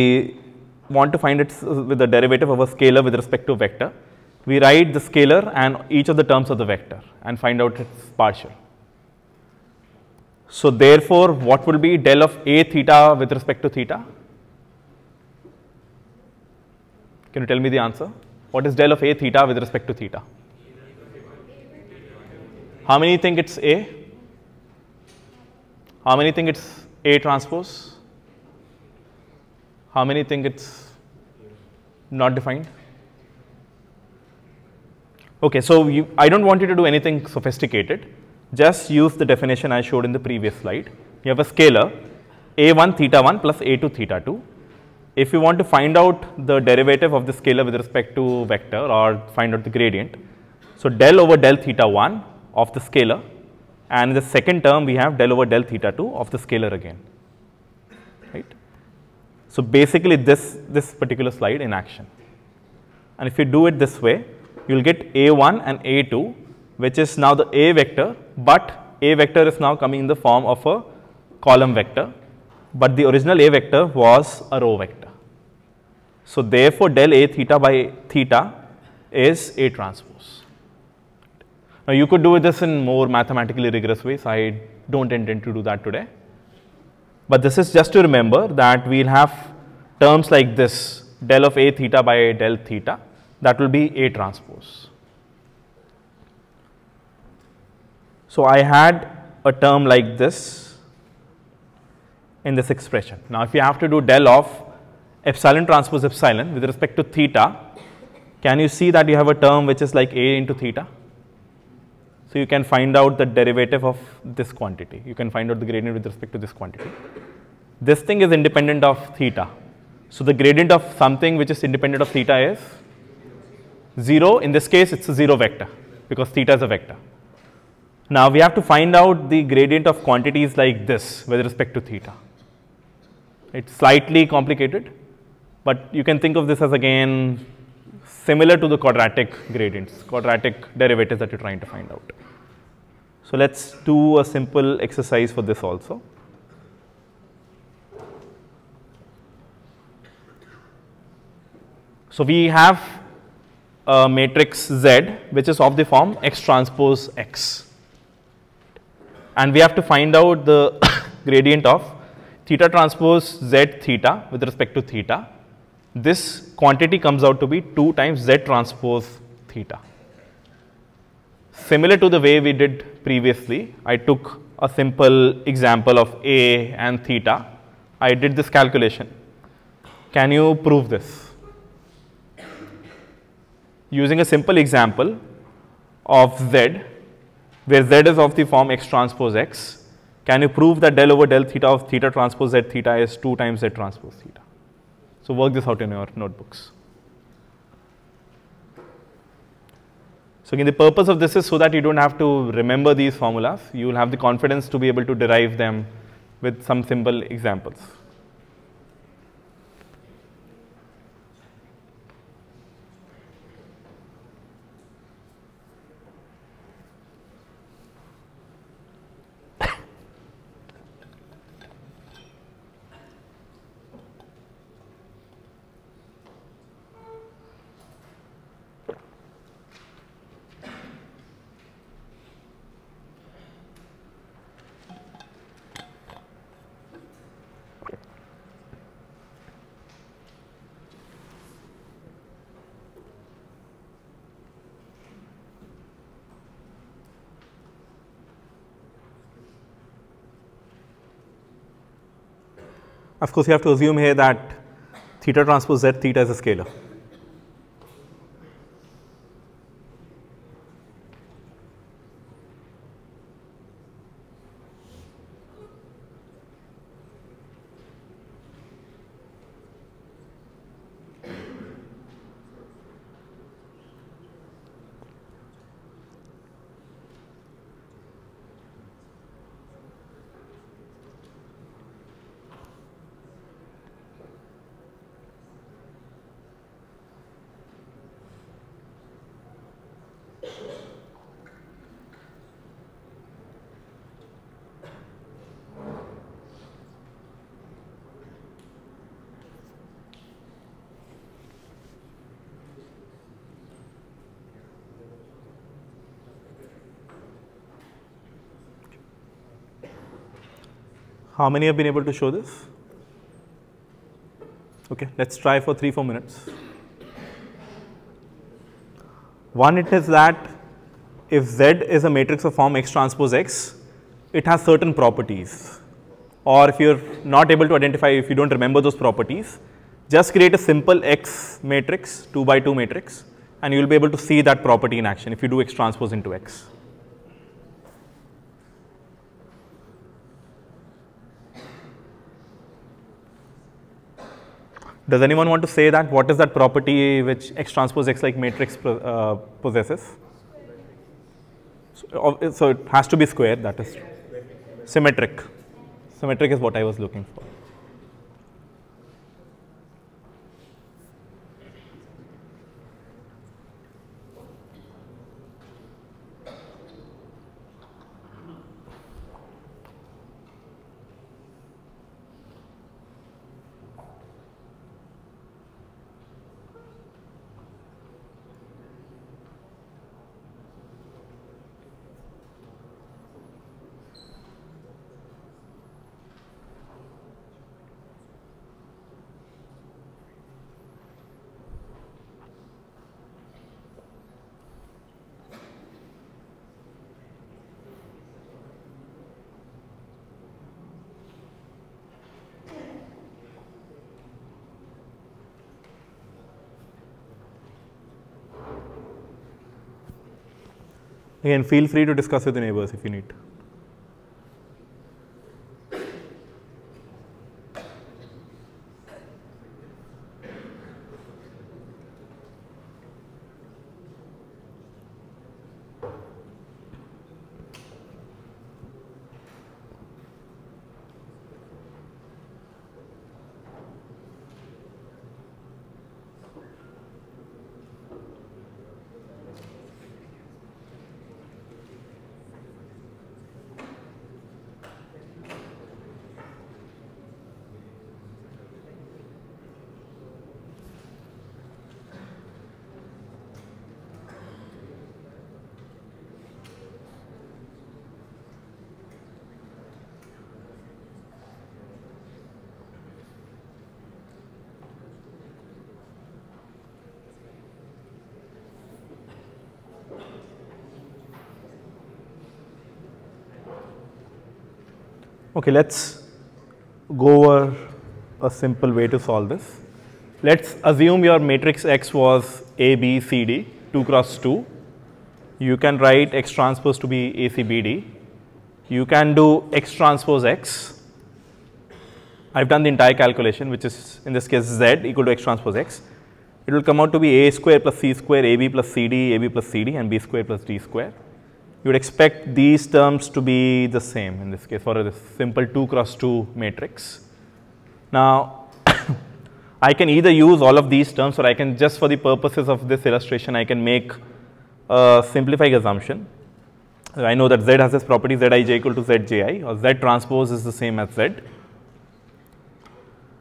want to find it with the derivative of a scalar with respect to vector, we write the scalar and each of the terms of the vector and find out its partial. So therefore, what will be del of A theta with respect to theta? Can you tell me the answer? What is del of A theta with respect to theta? How many think it's A? How many think it's A transpose? How many think it's not defined? Okay, so you, I don't want you to do anything sophisticated. Just use the definition I showed in the previous slide. You have a scalar a1 theta 1 plus a2 theta 2 if you want to find out the derivative of the scalar with respect to vector or find out the gradient, so del over del theta 1 of the scalar and in the second term we have del over del theta 2 of the scalar again, right. So basically this, this particular slide in action and if you do it this way, you will get a1 and a2 which is now the a vector, but a vector is now coming in the form of a column vector, but the original a vector was a row vector. So therefore, del A theta by theta is A transpose. Now you could do this in more mathematically rigorous ways. I don't intend to do that today. But this is just to remember that we'll have terms like this del of A theta by del theta that will be A transpose. So I had a term like this in this expression. Now if you have to do del of epsilon transpose epsilon with respect to theta, can you see that you have a term which is like A into theta? So you can find out the derivative of this quantity. You can find out the gradient with respect to this quantity. This thing is independent of theta. So the gradient of something which is independent of theta is 0. In this case, it's a 0 vector because theta is a vector. Now we have to find out the gradient of quantities like this with respect to theta. It's slightly complicated, but you can think of this as again similar to the quadratic gradients, quadratic derivatives that you're trying to find out. So let's do a simple exercise for this also. So we have a matrix Z which is of the form X transpose X and we have to find out the gradient of theta transpose Z theta with respect to theta this quantity comes out to be 2 times z transpose theta. Similar to the way we did previously, I took a simple example of A and theta. I did this calculation. Can you prove this? Using a simple example of z, where z is of the form x transpose x, can you prove that del over del theta of theta transpose z theta is 2 times z transpose theta? So work this out in your notebooks. So again, the purpose of this is so that you don't have to remember these formulas. You will have the confidence to be able to derive them with some simple examples. Of course, you have to assume here that theta transpose z theta is a scalar. How many have been able to show this? Okay, let's try for three, four minutes. One, it is that if Z is a matrix of form X transpose X, it has certain properties. Or if you're not able to identify, if you don't remember those properties, just create a simple X matrix, 2 by 2 matrix, and you will be able to see that property in action if you do X transpose into X. Does anyone want to say that? What is that property which X transpose X like matrix uh, possesses? So, so, it has to be square, that is symmetric. Symmetric is what I was looking for. Again, feel free to discuss with the neighbors if you need. Okay, let's go over a simple way to solve this. Let's assume your matrix X was A, B, C, D, 2 cross 2. You can write X transpose to be A, C, B, D. You can do X transpose X. I've done the entire calculation, which is in this case Z equal to X transpose X. it will come out to be a square plus c square, ab plus cd, ab plus cd and b square plus d square. You would expect these terms to be the same in this case for a simple 2 cross 2 matrix. Now, I can either use all of these terms or I can just for the purposes of this illustration, I can make a simplifying assumption. I know that Z has this property Zij equal to Zji or Z transpose is the same as Z.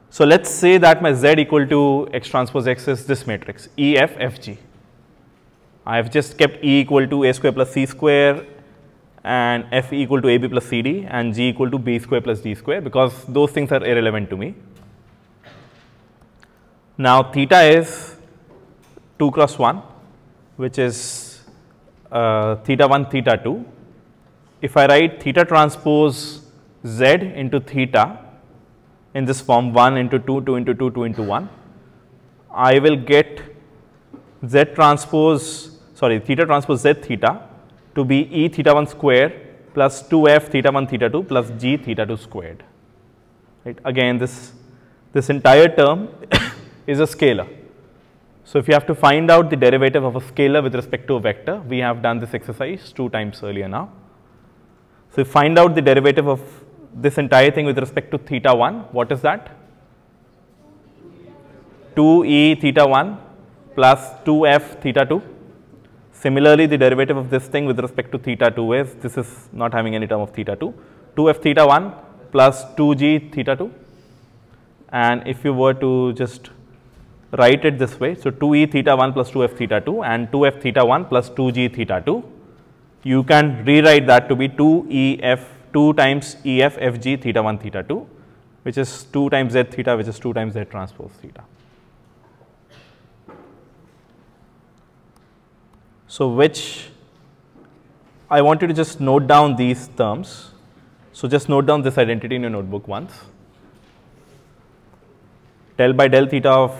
So, let us say that my Z equal to X transpose X is this matrix E F F G. I have just kept E equal to A square plus C square and F equal to AB plus CD and G equal to B square plus D square because those things are irrelevant to me. Now, theta is 2 cross 1 which is uh, theta 1 theta 2. If I write theta transpose z into theta in this form 1 into 2, 2 into 2, 2 into 1, I will get z transpose sorry theta transpose z theta to be e theta 1 square plus 2f theta 1 theta 2 plus g theta 2 squared. Right. Again this, this entire term is a scalar. So, if you have to find out the derivative of a scalar with respect to a vector, we have done this exercise two times earlier now. So, find out the derivative of this entire thing with respect to theta 1, what is that? 2e theta 1 plus 2f theta 2. Similarly, the derivative of this thing with respect to theta 2 is, this is not having any term of theta 2, 2f theta 1 plus 2g theta 2. And if you were to just write it this way. So, 2e theta 1 plus 2f theta 2 and 2f theta 1 plus 2g theta 2. You can rewrite that to be 2ef 2 times ef fg theta 1 theta 2 which is 2 times z theta which is 2 times z transpose theta. So, which I want you to just note down these terms. So, just note down this identity in your notebook once. Del by del theta of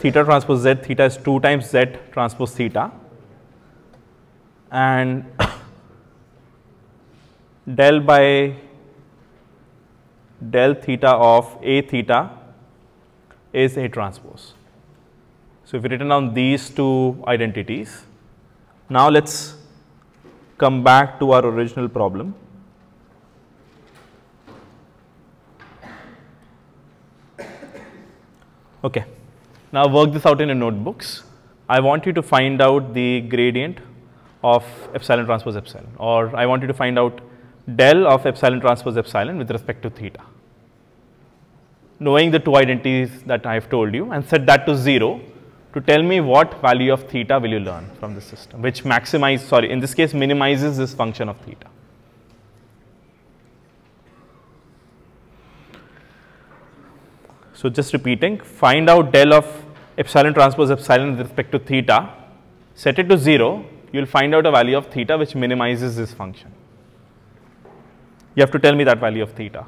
theta transpose z theta is 2 times z transpose theta and del by del theta of a theta is a transpose. So, if we written down these two identities, now let us come back to our original problem. Okay. Now, work this out in your notebooks. I want you to find out the gradient of epsilon transpose epsilon or I want you to find out del of epsilon transpose epsilon with respect to theta. Knowing the two identities that I have told you and set that to 0 to tell me what value of theta will you learn from the system which maximize sorry in this case minimizes this function of theta. So, just repeating find out del of epsilon transpose epsilon with respect to theta, set it to 0, you will find out a value of theta which minimizes this function. You have to tell me that value of theta.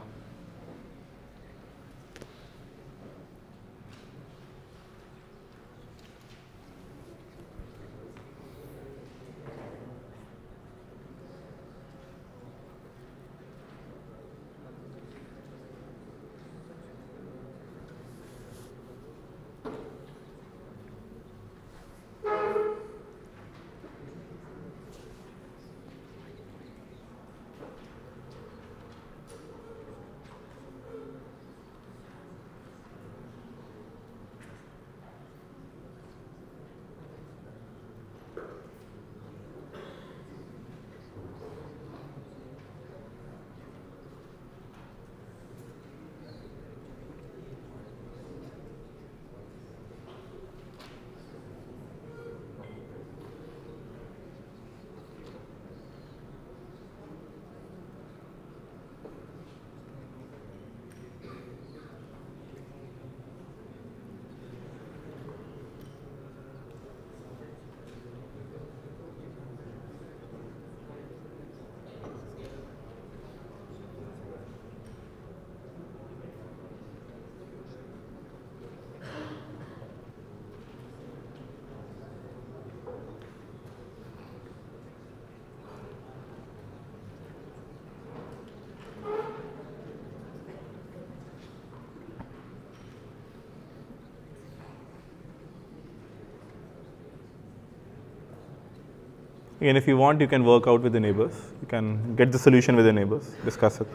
Again, if you want, you can work out with the neighbors. You can get the solution with the neighbors, discuss it.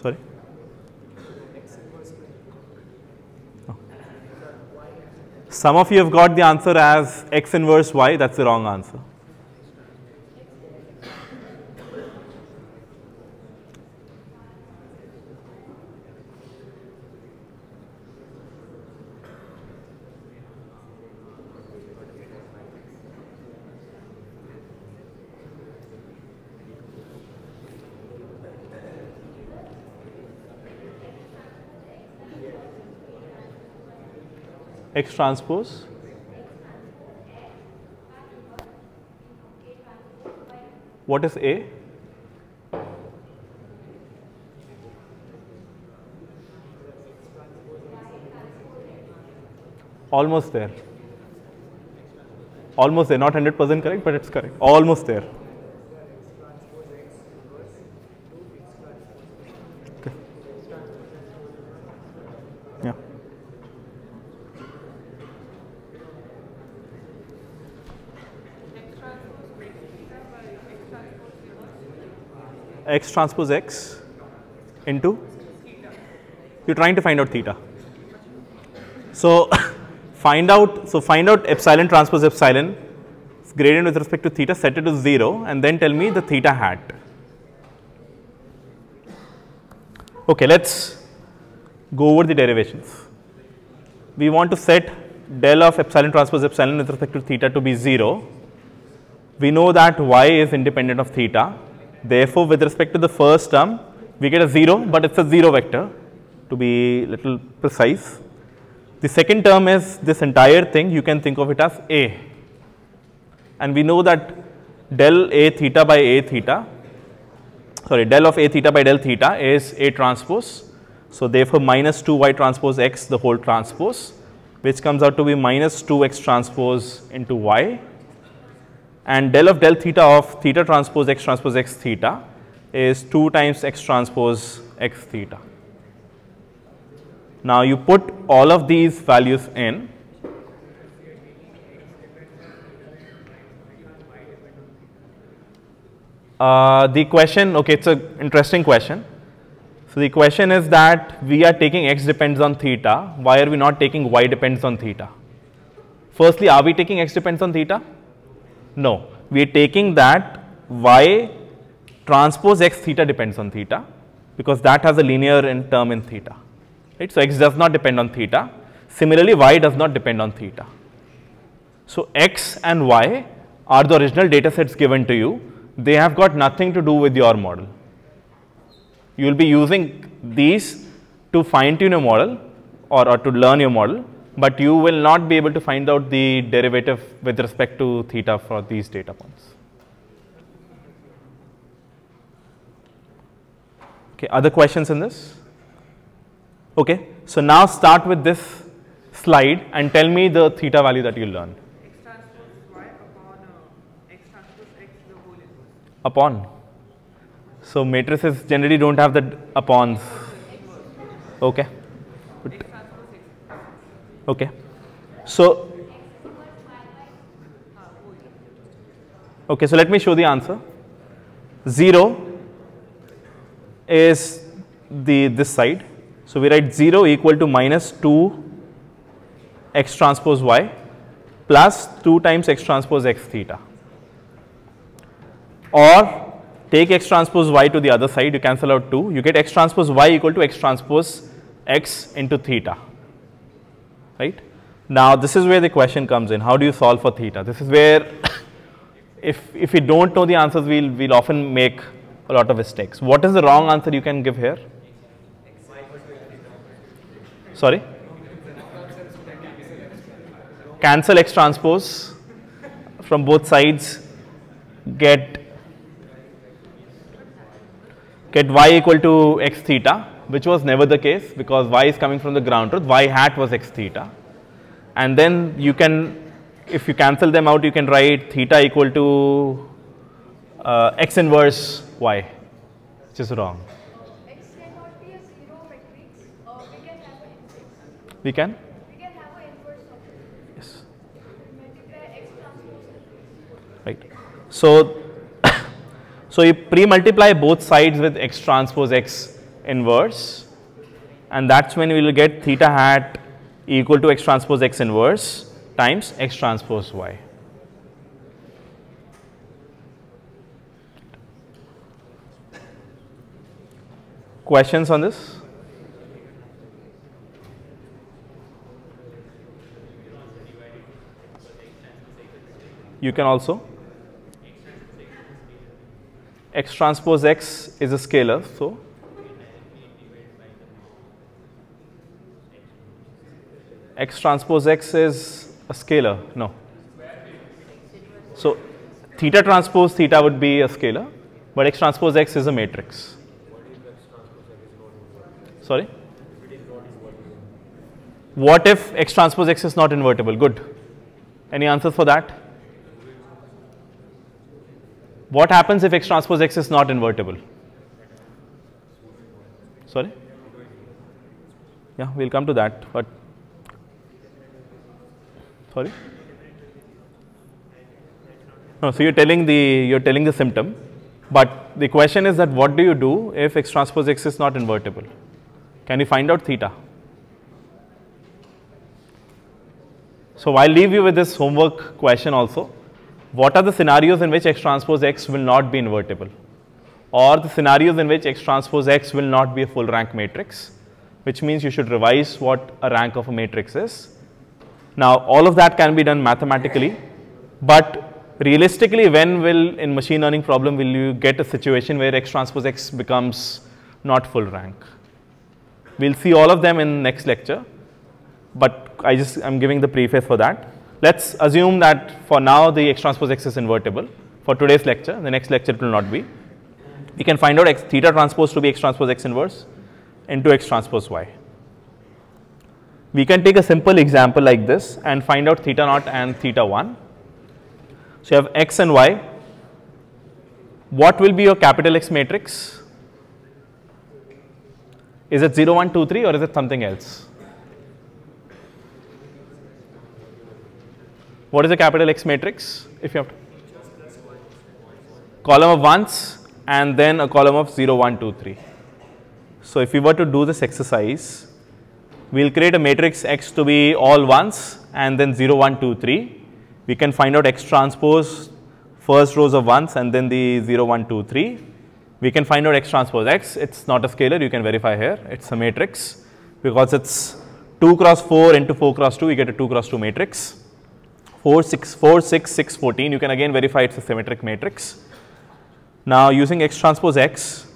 Sorry? Some of you have got the answer as x inverse y, that's the wrong answer. X transpose. What is A? Almost there. Almost there, not 100% correct, but it's correct. Almost there. Transpose x into you're trying to find out theta. So find out so find out epsilon transpose epsilon gradient with respect to theta set it to 0 and then tell me the theta hat. Okay let's go over the derivations. We want to set del of epsilon transpose epsilon with respect to theta to be 0 we know that y is independent of theta Therefore, with respect to the first term, we get a 0, but it's a 0 vector to be little precise. The second term is this entire thing, you can think of it as A. And we know that del A theta by A theta, sorry, del of A theta by del theta is A transpose. So, therefore, minus 2 y transpose x the whole transpose, which comes out to be minus 2 x transpose into y and del of del theta of theta transpose x transpose x theta is 2 times x transpose x theta. Now, you put all of these values in. Uh, the question okay it's an interesting question. So the question is that we are taking x depends on theta. Why are we not taking y depends on theta? Firstly are we taking x depends on theta no, we are taking that y transpose x theta depends on theta because that has a linear in term in theta. Right? So, x does not depend on theta. Similarly, y does not depend on theta. So, x and y are the original data sets given to you. They have got nothing to do with your model. You will be using these to fine tune your model or, or to learn your model but you will not be able to find out the derivative with respect to theta for these data points. Okay, other questions in this? Okay, so now start with this slide and tell me the theta value that you learned. Upon. So matrices generally don't have the upons. Okay. But- X transpose x. Okay. So, okay, so let me show the answer. 0 is the this side. So, we write 0 equal to minus 2 x transpose y plus 2 times x transpose x theta. Or take x transpose y to the other side, you cancel out 2, you get x transpose y equal to x transpose x into theta right. Now, this is where the question comes in, how do you solve for theta? This is where if, if we don't know the answers, we'll, we'll often make a lot of mistakes. What is the wrong answer you can give here? Sorry? Cancel x transpose from both sides, get get y equal to x theta, which was never the case because y is coming from the ground truth, y hat was x theta. And then you can, if you cancel them out, you can write theta equal to uh, x inverse y, which is wrong. X cannot be a zero matrix, or we can have inverse. We can? Have an inverse of. Yes. So, so you pre-multiply both sides with x transpose x inverse and that's when we will get theta hat equal to x transpose x inverse times x transpose y. Questions on this? You can also x transpose x is a scalar, so x transpose x is a scalar, no. So theta transpose theta would be a scalar, but x transpose x is a matrix. Sorry? What if x transpose x is not invertible? Good. Any answers for that? What happens if x transpose x is not invertible? Sorry? Yeah, we'll come to that, but sorry? No, so you're telling the you're telling the symptom, but the question is that what do you do if x transpose x is not invertible? Can you find out theta? So I'll leave you with this homework question also. What are the scenarios in which x transpose x will not be invertible? Or the scenarios in which x transpose x will not be a full rank matrix, which means you should revise what a rank of a matrix is. Now, all of that can be done mathematically, but realistically, when will in machine learning problem will you get a situation where x transpose x becomes not full rank? We'll see all of them in next lecture, but I just I'm giving the preface for that. Let's assume that for now the x transpose x is invertible. For today's lecture, the next lecture it will not be. We can find out x theta transpose to be x transpose x inverse into x transpose y. We can take a simple example like this and find out theta naught and theta 1. So, you have x and y. What will be your capital X matrix? Is it 0, 1, 2, 3 or is it something else? What is the capital X matrix? If you have to column of ones and then a column of 0, 1, 2, 3. So, if we were to do this exercise, we will create a matrix X to be all ones and then 0, 1, 2, 3. We can find out X transpose first rows of ones and then the 0, 1, 2, 3. We can find out X transpose X. It's not a scalar, you can verify here. It's a matrix because it's 2 cross 4 into 4 cross 2, we get a 2 cross 2 matrix. 4, 6, 4, 6, 6, 14, you can again verify it's a symmetric matrix. Now, using X transpose X,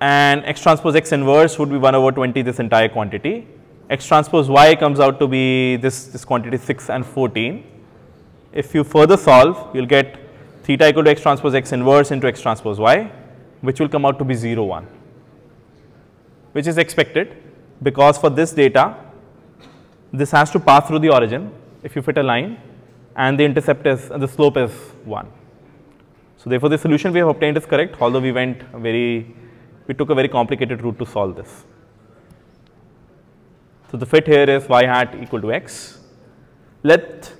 and x transpose x inverse would be 1 over 20 this entire quantity. x transpose y comes out to be this, this quantity 6 and 14. If you further solve, you will get theta equal to x transpose x inverse into x transpose y, which will come out to be 0, 1, which is expected because for this data, this has to pass through the origin if you fit a line and the intercept is, the slope is 1. So, therefore, the solution we have obtained is correct, although we went very we took a very complicated route to solve this. So, the fit here is y hat equal to x. Let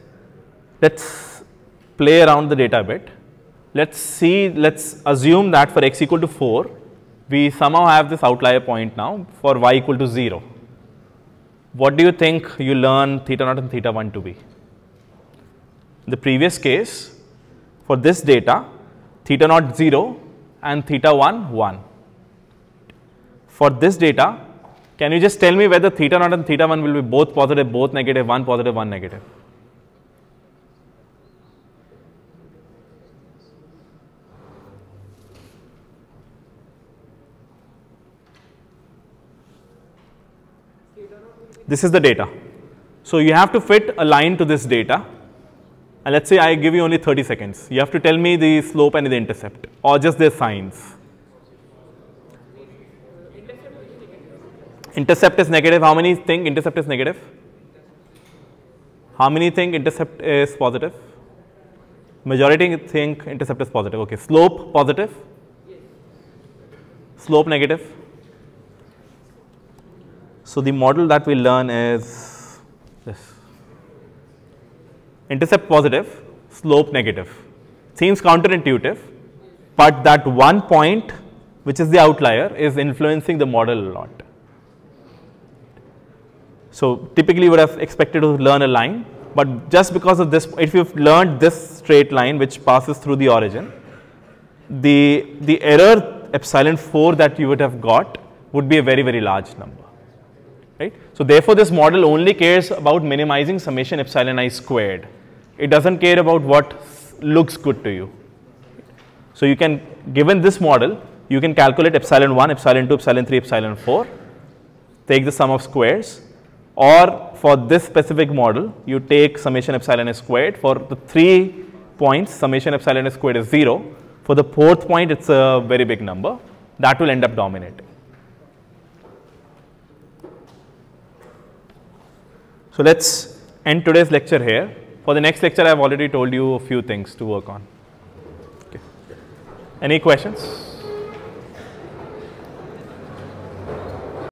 let's play around the data a bit. Let's see, let's assume that for x equal to 4, we somehow have this outlier point now for y equal to 0. What do you think you learn theta naught and theta 1 to be? In the previous case, for this data, theta naught 0 and theta 1 1 for this data, can you just tell me whether theta naught and theta 1 will be both positive, both negative, 1 positive, 1 negative? This is the data. So, you have to fit a line to this data and let us say I give you only 30 seconds. You have to tell me the slope and the intercept or just their signs. Intercept is negative. How many think intercept is negative? How many think intercept is positive? Majority think intercept is positive. Okay. Slope positive? Slope negative? So, the model that we learn is this. Intercept positive, slope negative. Seems counterintuitive, but that one point, which is the outlier, is influencing the model a lot. So typically you would have expected to learn a line, but just because of this, if you've learned this straight line which passes through the origin, the, the error epsilon 4 that you would have got would be a very, very large number. Right? So therefore, this model only cares about minimizing summation epsilon i squared. It doesn't care about what looks good to you. So you can, given this model, you can calculate epsilon 1, epsilon 2, epsilon 3, epsilon 4, take the sum of squares, or for this specific model, you take summation epsilon squared. For the three points, summation epsilon squared is 0. For the fourth point, it's a very big number. That will end up dominating. So let's end today's lecture here. For the next lecture, I've already told you a few things to work on. Okay. Any questions?